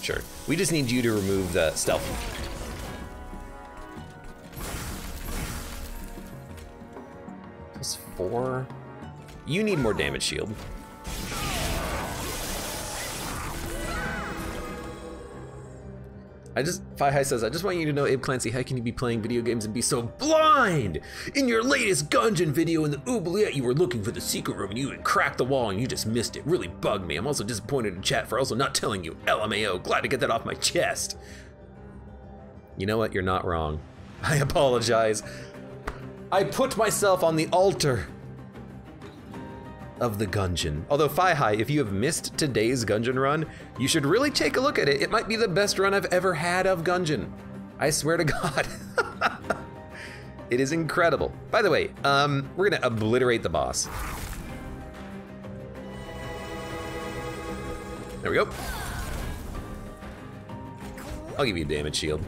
Sure. We just need you to remove the stealth. Four. You need more damage shield. I just, Fi High says, I just want you to know, Abe Clancy, how can you be playing video games and be so blind? In your latest Gungeon video in the oubliette, you were looking for the secret room and you had cracked the wall and you just missed it. Really bugged me. I'm also disappointed in chat for also not telling you. LMAO, glad to get that off my chest. You know what? You're not wrong. I apologize. I put myself on the altar of the Gungeon. Although Fi High, if you have missed today's Gungeon run, you should really take a look at it. It might be the best run I've ever had of Gungeon. I swear to God. it is incredible. By the way, um, we're gonna obliterate the boss. There we go. I'll give you a damage shield.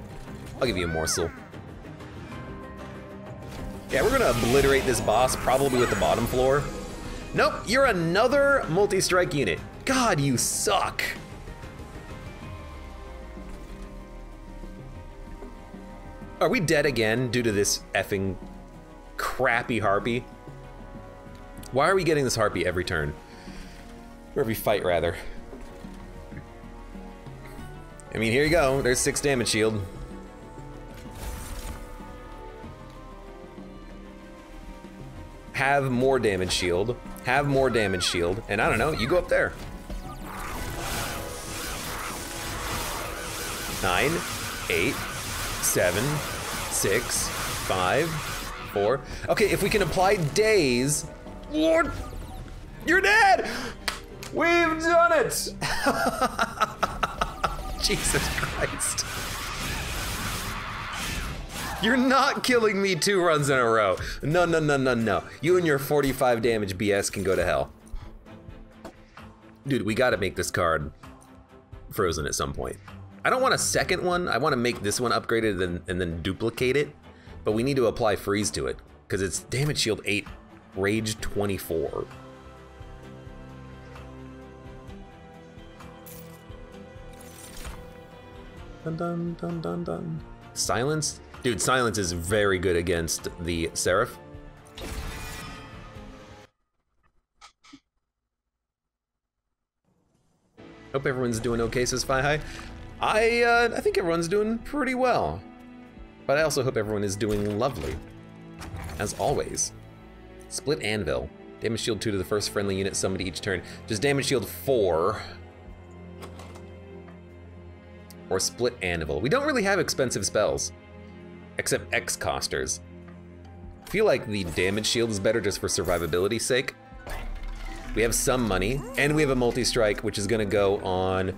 I'll give you a morsel. Yeah, we're gonna obliterate this boss, probably with the bottom floor. Nope, you're another multi-strike unit. God, you suck. Are we dead again due to this effing crappy harpy? Why are we getting this harpy every turn? Or every fight, rather. I mean, here you go. There's six damage shield. Have more damage shield. Have more damage shield. And I don't know, you go up there. Nine, eight, seven, six, five, four. Okay, if we can apply daze, Lord, you're dead! We've done it! Jesus Christ. You're not killing me two runs in a row. No, no, no, no, no. You and your 45 damage BS can go to hell. Dude, we gotta make this card frozen at some point. I don't want a second one. I want to make this one upgraded and, and then duplicate it. But we need to apply freeze to it because it's damage shield 8, rage 24. Dun dun dun dun dun. Silence? Dude, silence is very good against the Seraph. Hope everyone's doing okay, says Fi High. I, uh, I think everyone's doing pretty well. But I also hope everyone is doing lovely. As always. Split Anvil. Damage shield 2 to the first friendly unit summoned each turn. Just damage shield 4. Or split Anvil. We don't really have expensive spells. Except X-Costers. Feel like the damage shield is better just for survivability's sake. We have some money, and we have a multi-strike, which is gonna go on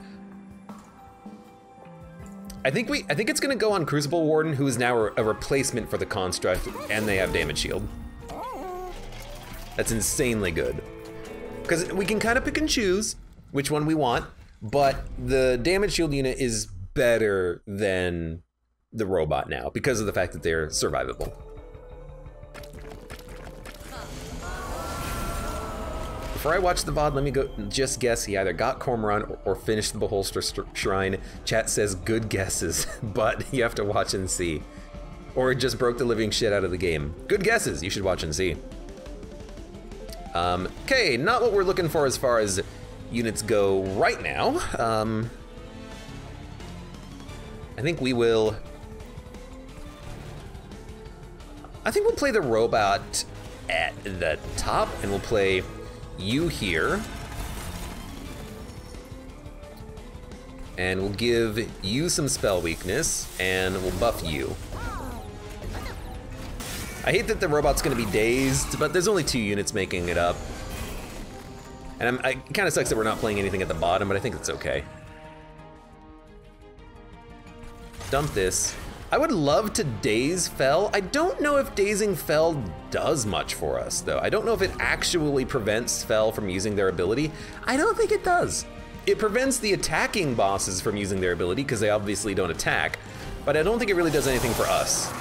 I think we I think it's gonna go on Crucible Warden, who is now a replacement for the construct, and they have damage shield. That's insanely good. Because we can kind of pick and choose which one we want, but the damage shield unit is better than the robot now because of the fact that they're survivable. Before I watch the VOD, let me go just guess he either got Cormoran or, or finished the Beholster Shrine. Chat says good guesses, but you have to watch and see. Or just broke the living shit out of the game. Good guesses, you should watch and see. Um, okay, not what we're looking for as far as units go right now. Um, I think we will... I think we'll play the robot at the top, and we'll play you here. And we'll give you some spell weakness, and we'll buff you. I hate that the robot's gonna be dazed, but there's only two units making it up. And I'm, it kinda sucks that we're not playing anything at the bottom, but I think it's okay. Dump this. I would love to daze Fel. I don't know if dazing Fel does much for us though. I don't know if it actually prevents Fel from using their ability. I don't think it does. It prevents the attacking bosses from using their ability because they obviously don't attack, but I don't think it really does anything for us.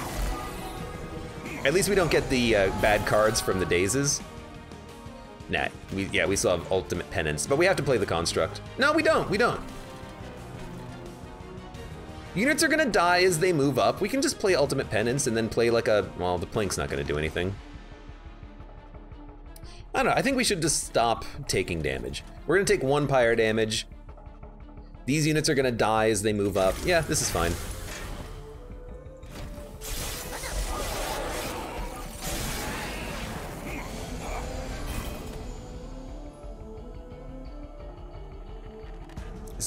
At least we don't get the uh, bad cards from the dazes. Nah, we, yeah, we still have ultimate penance, but we have to play the construct. No, we don't, we don't. Units are gonna die as they move up. We can just play Ultimate Penance and then play like a, well, the Plink's not gonna do anything. I don't know, I think we should just stop taking damage. We're gonna take one pyre damage. These units are gonna die as they move up. Yeah, this is fine.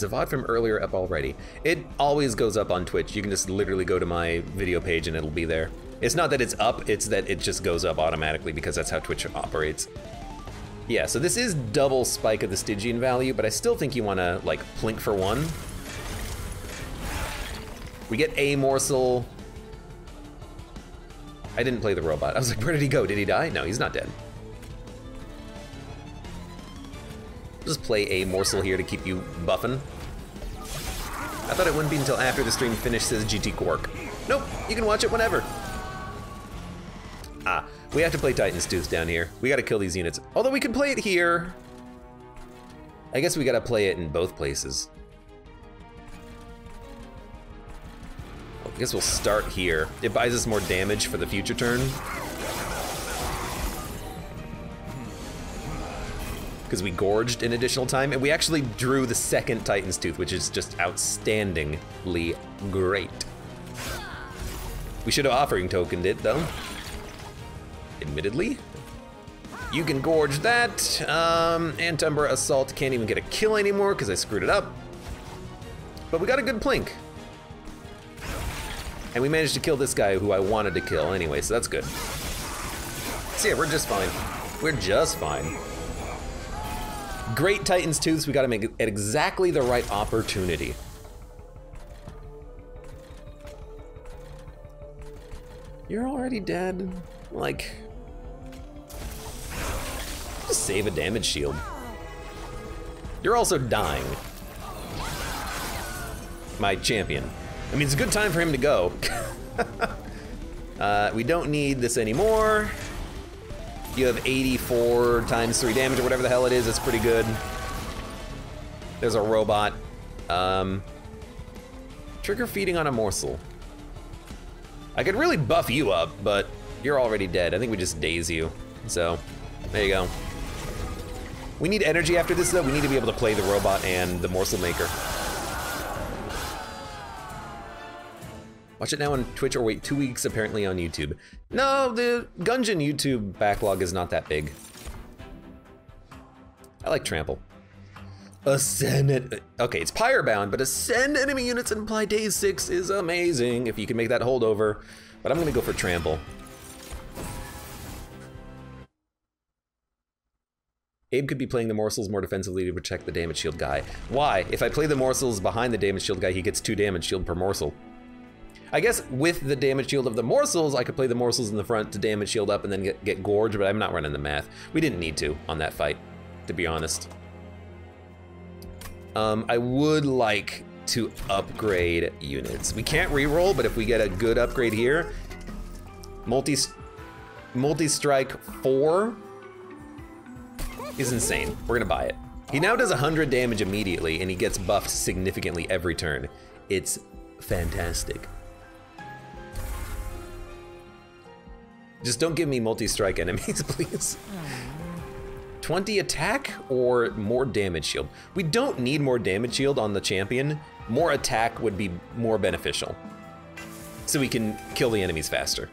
VOD from earlier up already? It always goes up on Twitch. You can just literally go to my video page and it'll be there. It's not that it's up, it's that it just goes up automatically because that's how Twitch operates. Yeah, so this is double spike of the Stygian value, but I still think you want to, like, plink for one. We get a morsel. I didn't play the robot. I was like, where did he go? Did he die? No, he's not dead. Just play a morsel here to keep you buffing. I thought it wouldn't be until after the stream finished, says GT Quark. Nope, you can watch it whenever. Ah, we have to play Titan's Tooth down here. We gotta kill these units. Although we can play it here. I guess we gotta play it in both places. I guess we'll start here. It buys us more damage for the future turn. Because we gorged an additional time, and we actually drew the second Titan's Tooth, which is just outstandingly great. We should have offering tokened it, though. Admittedly. You can gorge that. Um, Antumbra Assault can't even get a kill anymore because I screwed it up. But we got a good plink. And we managed to kill this guy who I wanted to kill anyway, so that's good. So yeah, we're just fine. We're just fine. Great Titan's Tooths, we gotta make it exactly the right opportunity. You're already dead? Like, just save a damage shield. You're also dying. My champion. I mean, it's a good time for him to go. uh, we don't need this anymore. You have 84 times 3 damage or whatever the hell it is. It's pretty good. There's a robot. Um, trigger feeding on a morsel. I could really buff you up, but you're already dead. I think we just daze you. So, there you go. We need energy after this, though. We need to be able to play the robot and the morsel maker. Watch it now on Twitch or wait two weeks apparently on YouTube. No, the Gungeon YouTube backlog is not that big. I like Trample. Ascend, okay, it's Pyre bound, but ascend enemy units and apply day six is amazing if you can make that holdover. But I'm gonna go for Trample. Abe could be playing the morsels more defensively to protect the damage shield guy. Why? If I play the morsels behind the damage shield guy, he gets two damage shield per morsel. I guess with the damage shield of the morsels, I could play the morsels in the front to damage shield up and then get, get gorge, but I'm not running the math. We didn't need to on that fight, to be honest. Um, I would like to upgrade units. We can't reroll, but if we get a good upgrade here, multi multi-strike four is insane. We're gonna buy it. He now does 100 damage immediately, and he gets buffed significantly every turn. It's fantastic. Just don't give me multi-strike enemies, please. 20 attack or more damage shield? We don't need more damage shield on the champion. More attack would be more beneficial. So we can kill the enemies faster.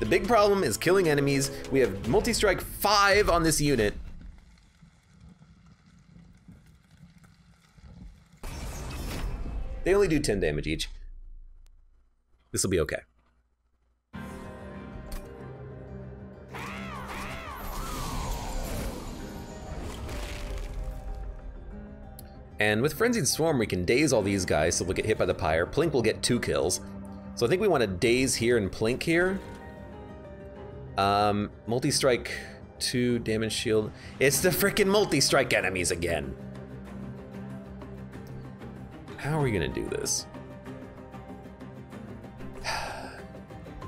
The big problem is killing enemies. We have multi-strike five on this unit. They only do 10 damage each. This will be okay. And with Frenzied Swarm, we can daze all these guys so they'll get hit by the pyre. Plink will get two kills. So I think we want to daze here and Plink here. Um, multi-strike, two damage shield. It's the freaking multi-strike enemies again. How are we gonna do this?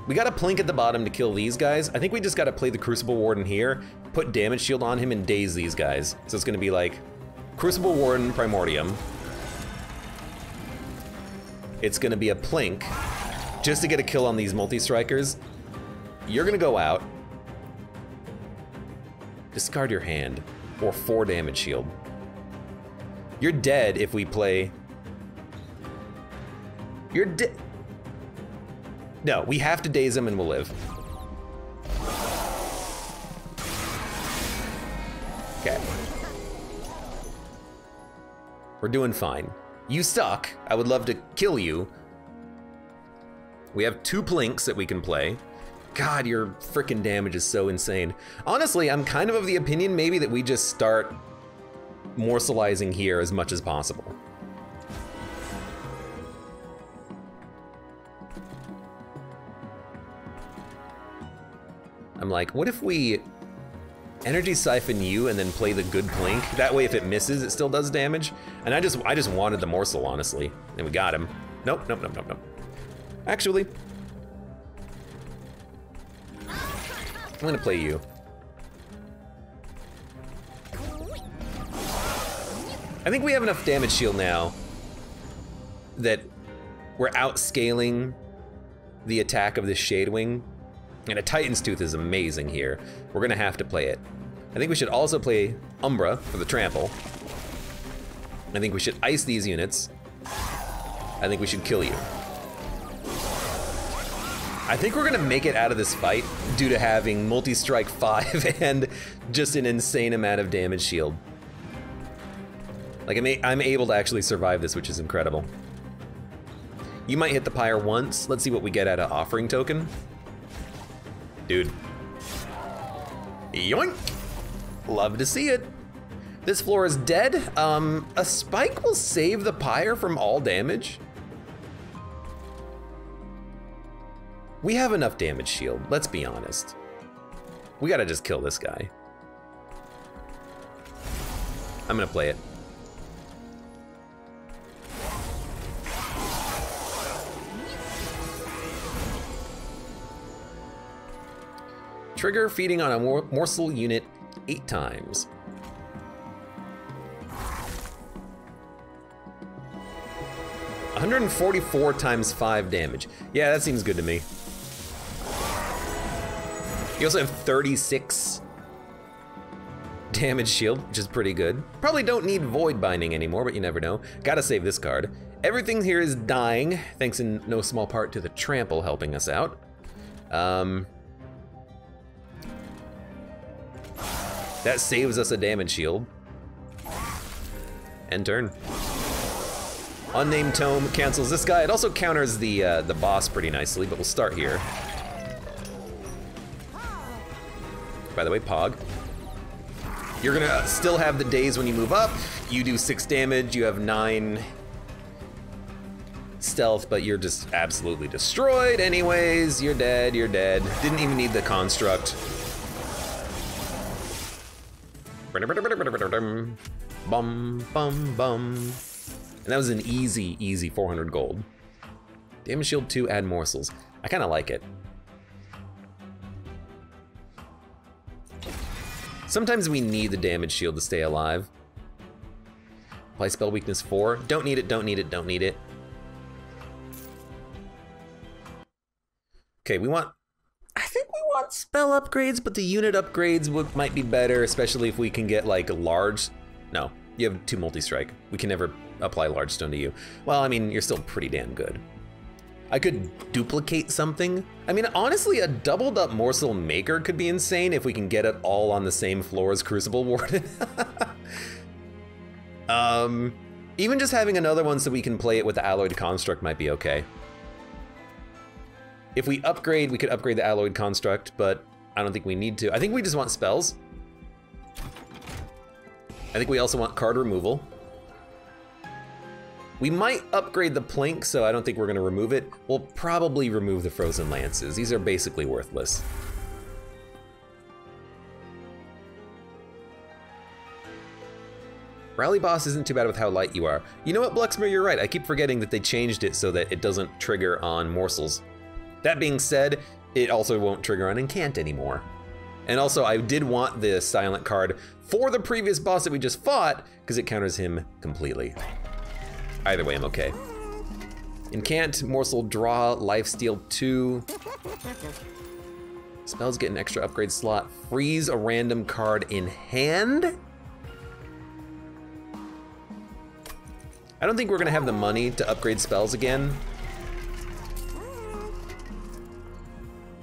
We got a Plink at the bottom to kill these guys. I think we just gotta play the Crucible Warden here, put damage shield on him and daze these guys. So it's gonna be like Crucible Warden Primordium. It's gonna be a Plink, just to get a kill on these multi-strikers. You're gonna go out, discard your hand, or four damage shield. You're dead if we play. You're dead. No, we have to daze him and we'll live. Okay. We're doing fine. You suck. I would love to kill you. We have two plinks that we can play. God, your freaking damage is so insane. Honestly, I'm kind of of the opinion maybe that we just start morselizing here as much as possible. I'm like, what if we energy siphon you and then play the good plink? That way if it misses, it still does damage. And I just I just wanted the morsel, honestly. And we got him. Nope, nope, nope, nope, nope. Actually, I'm gonna play you. I think we have enough damage shield now that we're outscaling the attack of this Shadewing and a Titan's Tooth is amazing here. We're gonna have to play it. I think we should also play Umbra for the trample. I think we should ice these units. I think we should kill you. I think we're gonna make it out of this fight due to having multi-strike 5 and just an insane amount of damage shield. Like, I'm, I'm able to actually survive this, which is incredible. You might hit the pyre once. Let's see what we get at an offering token. Dude. Yoink! Love to see it. This floor is dead. Um, a spike will save the pyre from all damage. We have enough damage shield, let's be honest. We gotta just kill this guy. I'm gonna play it. Trigger feeding on a mor morsel unit eight times. One hundred and forty-four times five damage. Yeah, that seems good to me. You also have 36 damage shield, which is pretty good. Probably don't need void binding anymore, but you never know. Gotta save this card. Everything here is dying, thanks in no small part to the trample helping us out. Um, that saves us a damage shield. End turn. Unnamed Tome cancels this guy. It also counters the uh, the boss pretty nicely, but we'll start here. By the way, Pog. You're gonna still have the daze when you move up. You do six damage, you have nine stealth, but you're just absolutely destroyed anyways. You're dead, you're dead. Didn't even need the construct. Bum, bum, bum. And that was an easy, easy 400 gold. Damage shield 2, add morsels. I kinda like it. Sometimes we need the damage shield to stay alive. Apply spell weakness 4. Don't need it, don't need it, don't need it. Okay, we want... I think we want spell upgrades, but the unit upgrades would, might be better, especially if we can get, like, large... No, you have two multi-strike. We can never apply large stone to you. Well, I mean, you're still pretty damn good. I could duplicate something. I mean, honestly, a doubled up morsel maker could be insane if we can get it all on the same floor as Crucible Warden. um, even just having another one so we can play it with the alloyed construct might be okay. If we upgrade, we could upgrade the alloyed construct, but I don't think we need to. I think we just want spells. I think we also want card removal. We might upgrade the Plink, so I don't think we're gonna remove it. We'll probably remove the Frozen Lances. These are basically worthless. Rally Boss isn't too bad with how light you are. You know what, Bluxmer, you're right. I keep forgetting that they changed it so that it doesn't trigger on morsels. That being said, it also won't trigger on Incant anymore. And also, I did want the silent card for the previous boss that we just fought, because it counters him completely. Either way, I'm okay. Incant, Morsel, Draw, Lifesteal 2. Spells get an extra upgrade slot. Freeze a random card in hand? I don't think we're gonna have the money to upgrade spells again.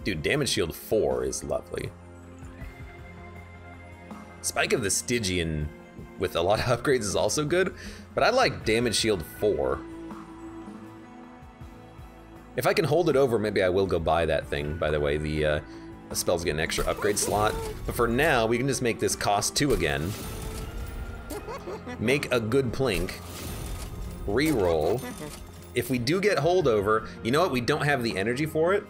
Dude, damage shield 4 is lovely. Spike of the Stygian with a lot of upgrades is also good, but I like damage shield 4. If I can hold it over, maybe I will go buy that thing, by the way. The, uh, the spells get an extra upgrade slot. But for now, we can just make this cost 2 again. Make a good plink. Reroll. If we do get holdover, you know what? We don't have the energy for it.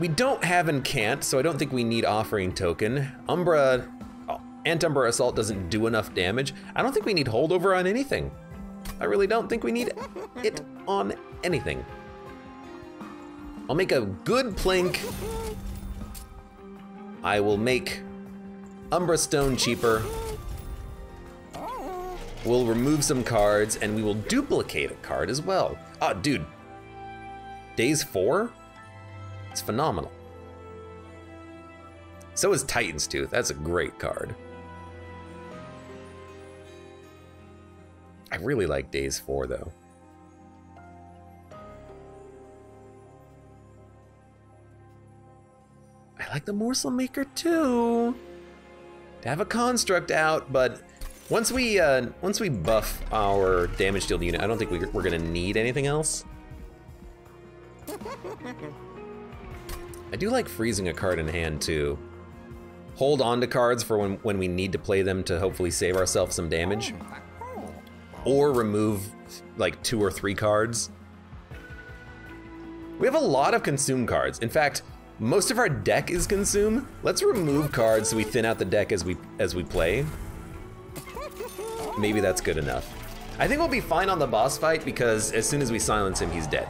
We don't have Incant, so I don't think we need Offering Token. Umbra, Antumbra Assault doesn't do enough damage. I don't think we need Holdover on anything. I really don't think we need it on anything. I'll make a good Plink. I will make Umbra Stone cheaper. We'll remove some cards, and we will duplicate a card as well. Ah, dude. Daze four? It's phenomenal. So is Titan's Tooth. That's a great card. I really like Daze 4 though. I like the Morsel Maker too. To have a construct out, but once we uh, once we buff our damage deal unit, I don't think we, we're gonna need anything else. I do like freezing a card in hand too. Hold on to cards for when, when we need to play them to hopefully save ourselves some damage. Or remove like two or three cards. We have a lot of consume cards. In fact, most of our deck is consume. Let's remove cards so we thin out the deck as we as we play. Maybe that's good enough. I think we'll be fine on the boss fight because as soon as we silence him, he's dead.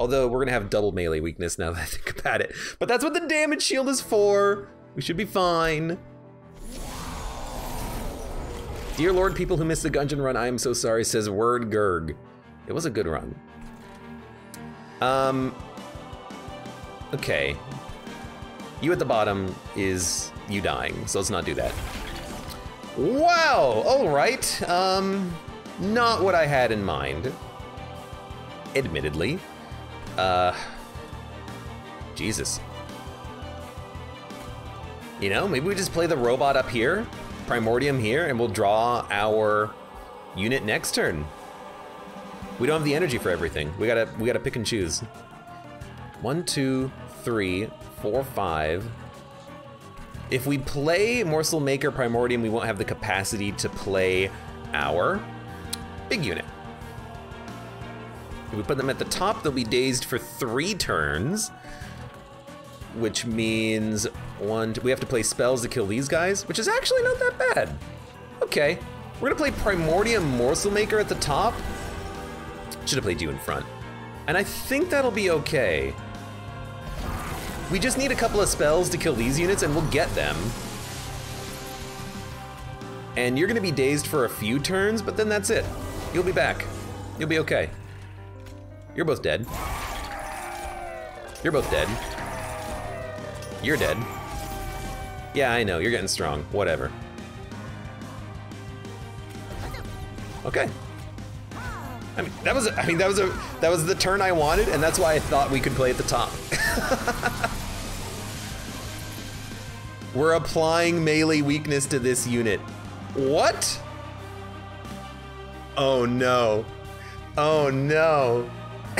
Although we're gonna have double melee weakness now that I think about it. But that's what the damage shield is for. We should be fine. Dear Lord, people who missed the Gungeon run, I am so sorry, says Word Gurg. It was a good run. Um, okay. You at the bottom is you dying, so let's not do that. Wow, all right. Um, not what I had in mind. Admittedly. Uh, Jesus. You know, maybe we just play the robot up here, Primordium here, and we'll draw our unit next turn. We don't have the energy for everything. We gotta we gotta pick and choose. One, two, three, four, five. If we play Morsel Maker Primordium, we won't have the capacity to play our big unit. If we put them at the top, they'll be dazed for three turns, which means one, we have to play spells to kill these guys, which is actually not that bad. Okay, we're gonna play Primordium Morsel Maker at the top. Should have played you in front. And I think that'll be okay. We just need a couple of spells to kill these units and we'll get them. And you're gonna be dazed for a few turns, but then that's it. You'll be back. You'll be okay. You're both dead. You're both dead. You're dead. Yeah, I know, you're getting strong. Whatever. Okay. I mean, that was I mean that was a that was the turn I wanted, and that's why I thought we could play at the top. We're applying melee weakness to this unit. What? Oh no. Oh no.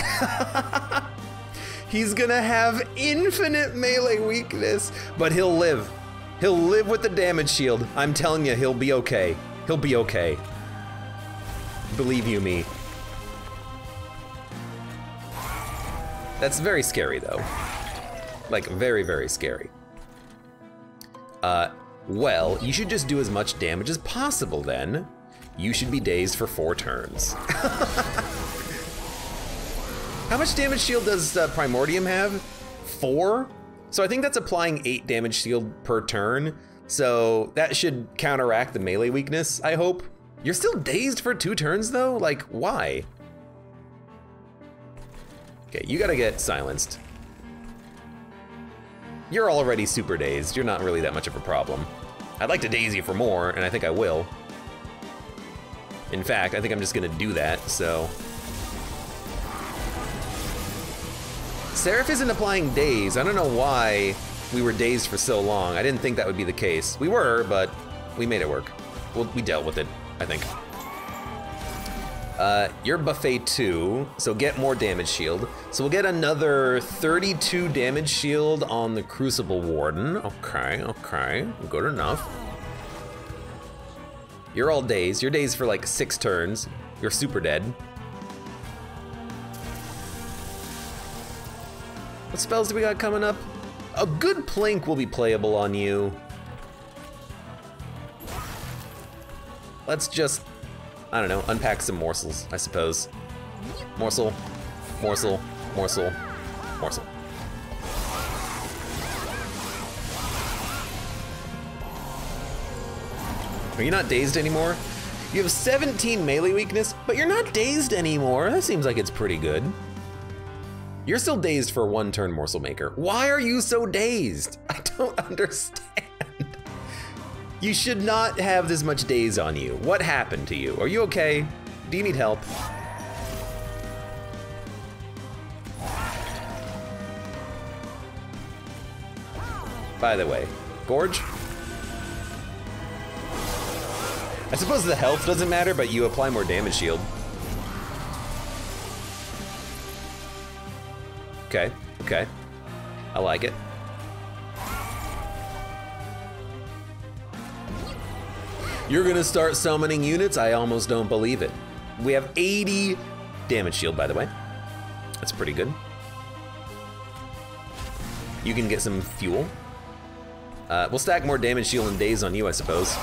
He's gonna have infinite melee weakness, but he'll live. He'll live with the damage shield. I'm telling you, he'll be okay. He'll be okay. Believe you me. That's very scary though. Like very, very scary. Uh, well, you should just do as much damage as possible then. You should be dazed for four turns. How much damage shield does uh, Primordium have? Four? So I think that's applying eight damage shield per turn. So that should counteract the melee weakness, I hope. You're still dazed for two turns though? Like, why? Okay, you gotta get silenced. You're already super dazed. You're not really that much of a problem. I'd like to daze you for more, and I think I will. In fact, I think I'm just gonna do that, so. Seraph isn't applying daze. I don't know why we were dazed for so long. I didn't think that would be the case. We were, but we made it work. Well, we dealt with it, I think. Uh, you're buffet two, so get more damage shield. So we'll get another 32 damage shield on the Crucible Warden. Okay, okay, good enough. You're all dazed. You're dazed for like six turns. You're super dead. What spells do we got coming up? A good plink will be playable on you. Let's just I don't know, unpack some morsels, I suppose. Morsel, morsel, morsel, morsel. Are you not dazed anymore? You have 17 melee weakness, but you're not dazed anymore. That seems like it's pretty good. You're still dazed for one turn, Morsel Maker. Why are you so dazed? I don't understand. You should not have this much daze on you. What happened to you? Are you okay? Do you need help? By the way, Gorge? I suppose the health doesn't matter, but you apply more damage shield. Okay, okay. I like it. You're gonna start summoning units? I almost don't believe it. We have 80 damage shield, by the way. That's pretty good. You can get some fuel. Uh, we'll stack more damage shield and daze on you, I suppose.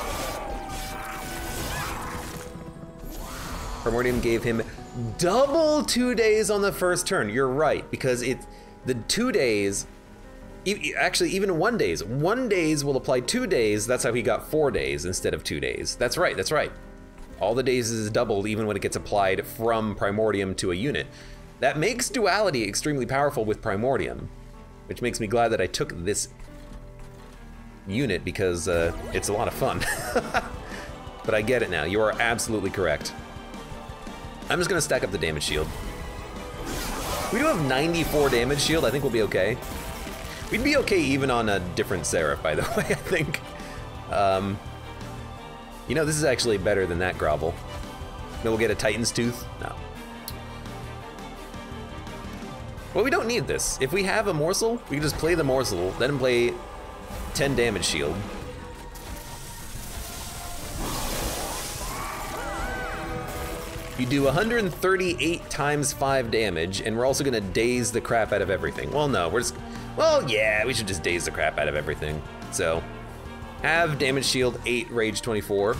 Primordium gave him double two daze on the first turn. You're right, because it the two daze, actually even one daze, one daze will apply two daze. That's how he got four daze instead of two daze. That's right, that's right. All the daze is doubled even when it gets applied from Primordium to a unit. That makes Duality extremely powerful with Primordium, which makes me glad that I took this unit because uh, it's a lot of fun. but I get it now. You are absolutely correct. I'm just gonna stack up the damage shield. We do have 94 damage shield, I think we'll be okay. We'd be okay even on a different Seraph, by the way, I think. Um, you know, this is actually better than that Grovel. Maybe we'll get a Titan's Tooth? No. Well, we don't need this. If we have a Morsel, we can just play the Morsel, then play 10 damage shield. You do 138 times 5 damage, and we're also gonna daze the crap out of everything. Well, no, we're just, well, yeah, we should just daze the crap out of everything. So, have damage shield 8, rage 24.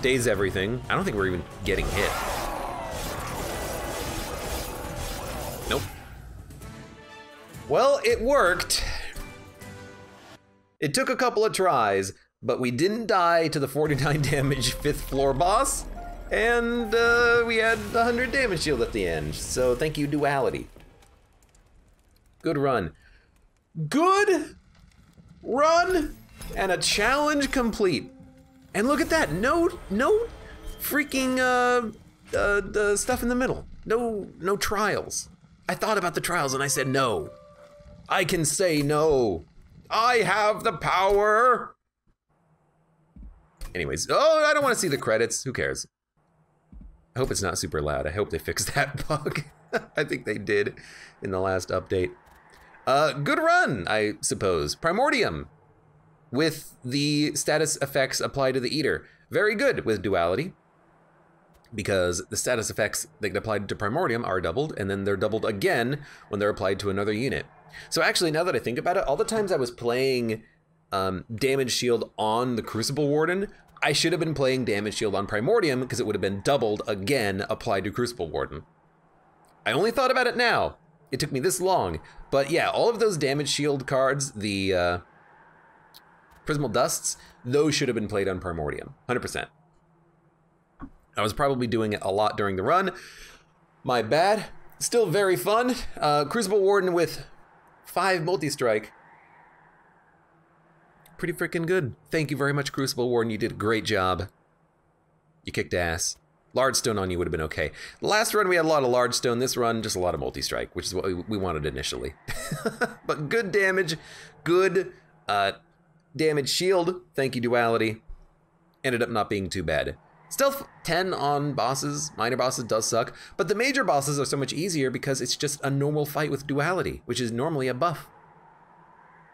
Daze everything. I don't think we're even getting hit. Nope. Well, it worked. It took a couple of tries, but we didn't die to the 49 damage fifth floor boss, and uh, we had 100 damage shield at the end. So thank you, Duality. Good run. Good run and a challenge complete. And look at that, no, no freaking uh, uh, the stuff in the middle. No, no trials. I thought about the trials and I said no. I can say no. I have the power. Anyways, oh, I don't want to see the credits. Who cares? I hope it's not super loud. I hope they fixed that bug. I think they did in the last update. Uh, good run, I suppose. Primordium with the status effects applied to the Eater. Very good with Duality because the status effects that get applied to Primordium are doubled, and then they're doubled again when they're applied to another unit. So actually, now that I think about it, all the times I was playing um, Damage Shield on the Crucible Warden, I should have been playing Damage Shield on Primordium because it would have been doubled again applied to Crucible Warden. I only thought about it now. It took me this long. But yeah, all of those Damage Shield cards, the uh, Prismal Dusts, those should have been played on Primordium, 100%. I was probably doing it a lot during the run. My bad. Still very fun. Uh, Crucible Warden with five multi-strike. Pretty freaking good. Thank you very much, Crucible Warden. You did a great job. You kicked ass. Large stone on you would have been okay. Last run we had a lot of large stone. This run just a lot of multi-strike, which is what we, wanted initially. but good damage, good uh, damage shield. Thank you, Duality. Ended up not being too bad. Stealth 10 on bosses, minor bosses does suck, but the major bosses are so much easier because it's just a normal fight with duality, which is normally a buff.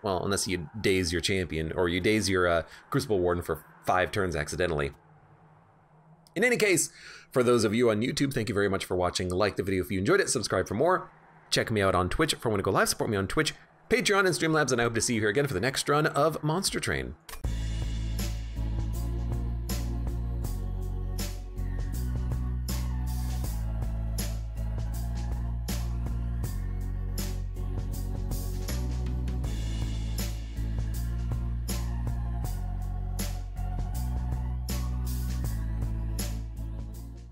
Well, unless you daze your champion, or you daze your uh, Crucible Warden for five turns accidentally. In any case, for those of you on YouTube, thank you very much for watching. Like the video if you enjoyed it, subscribe for more. Check me out on Twitch for when I go live, support me on Twitch, Patreon, and Streamlabs, and I hope to see you here again for the next run of Monster Train.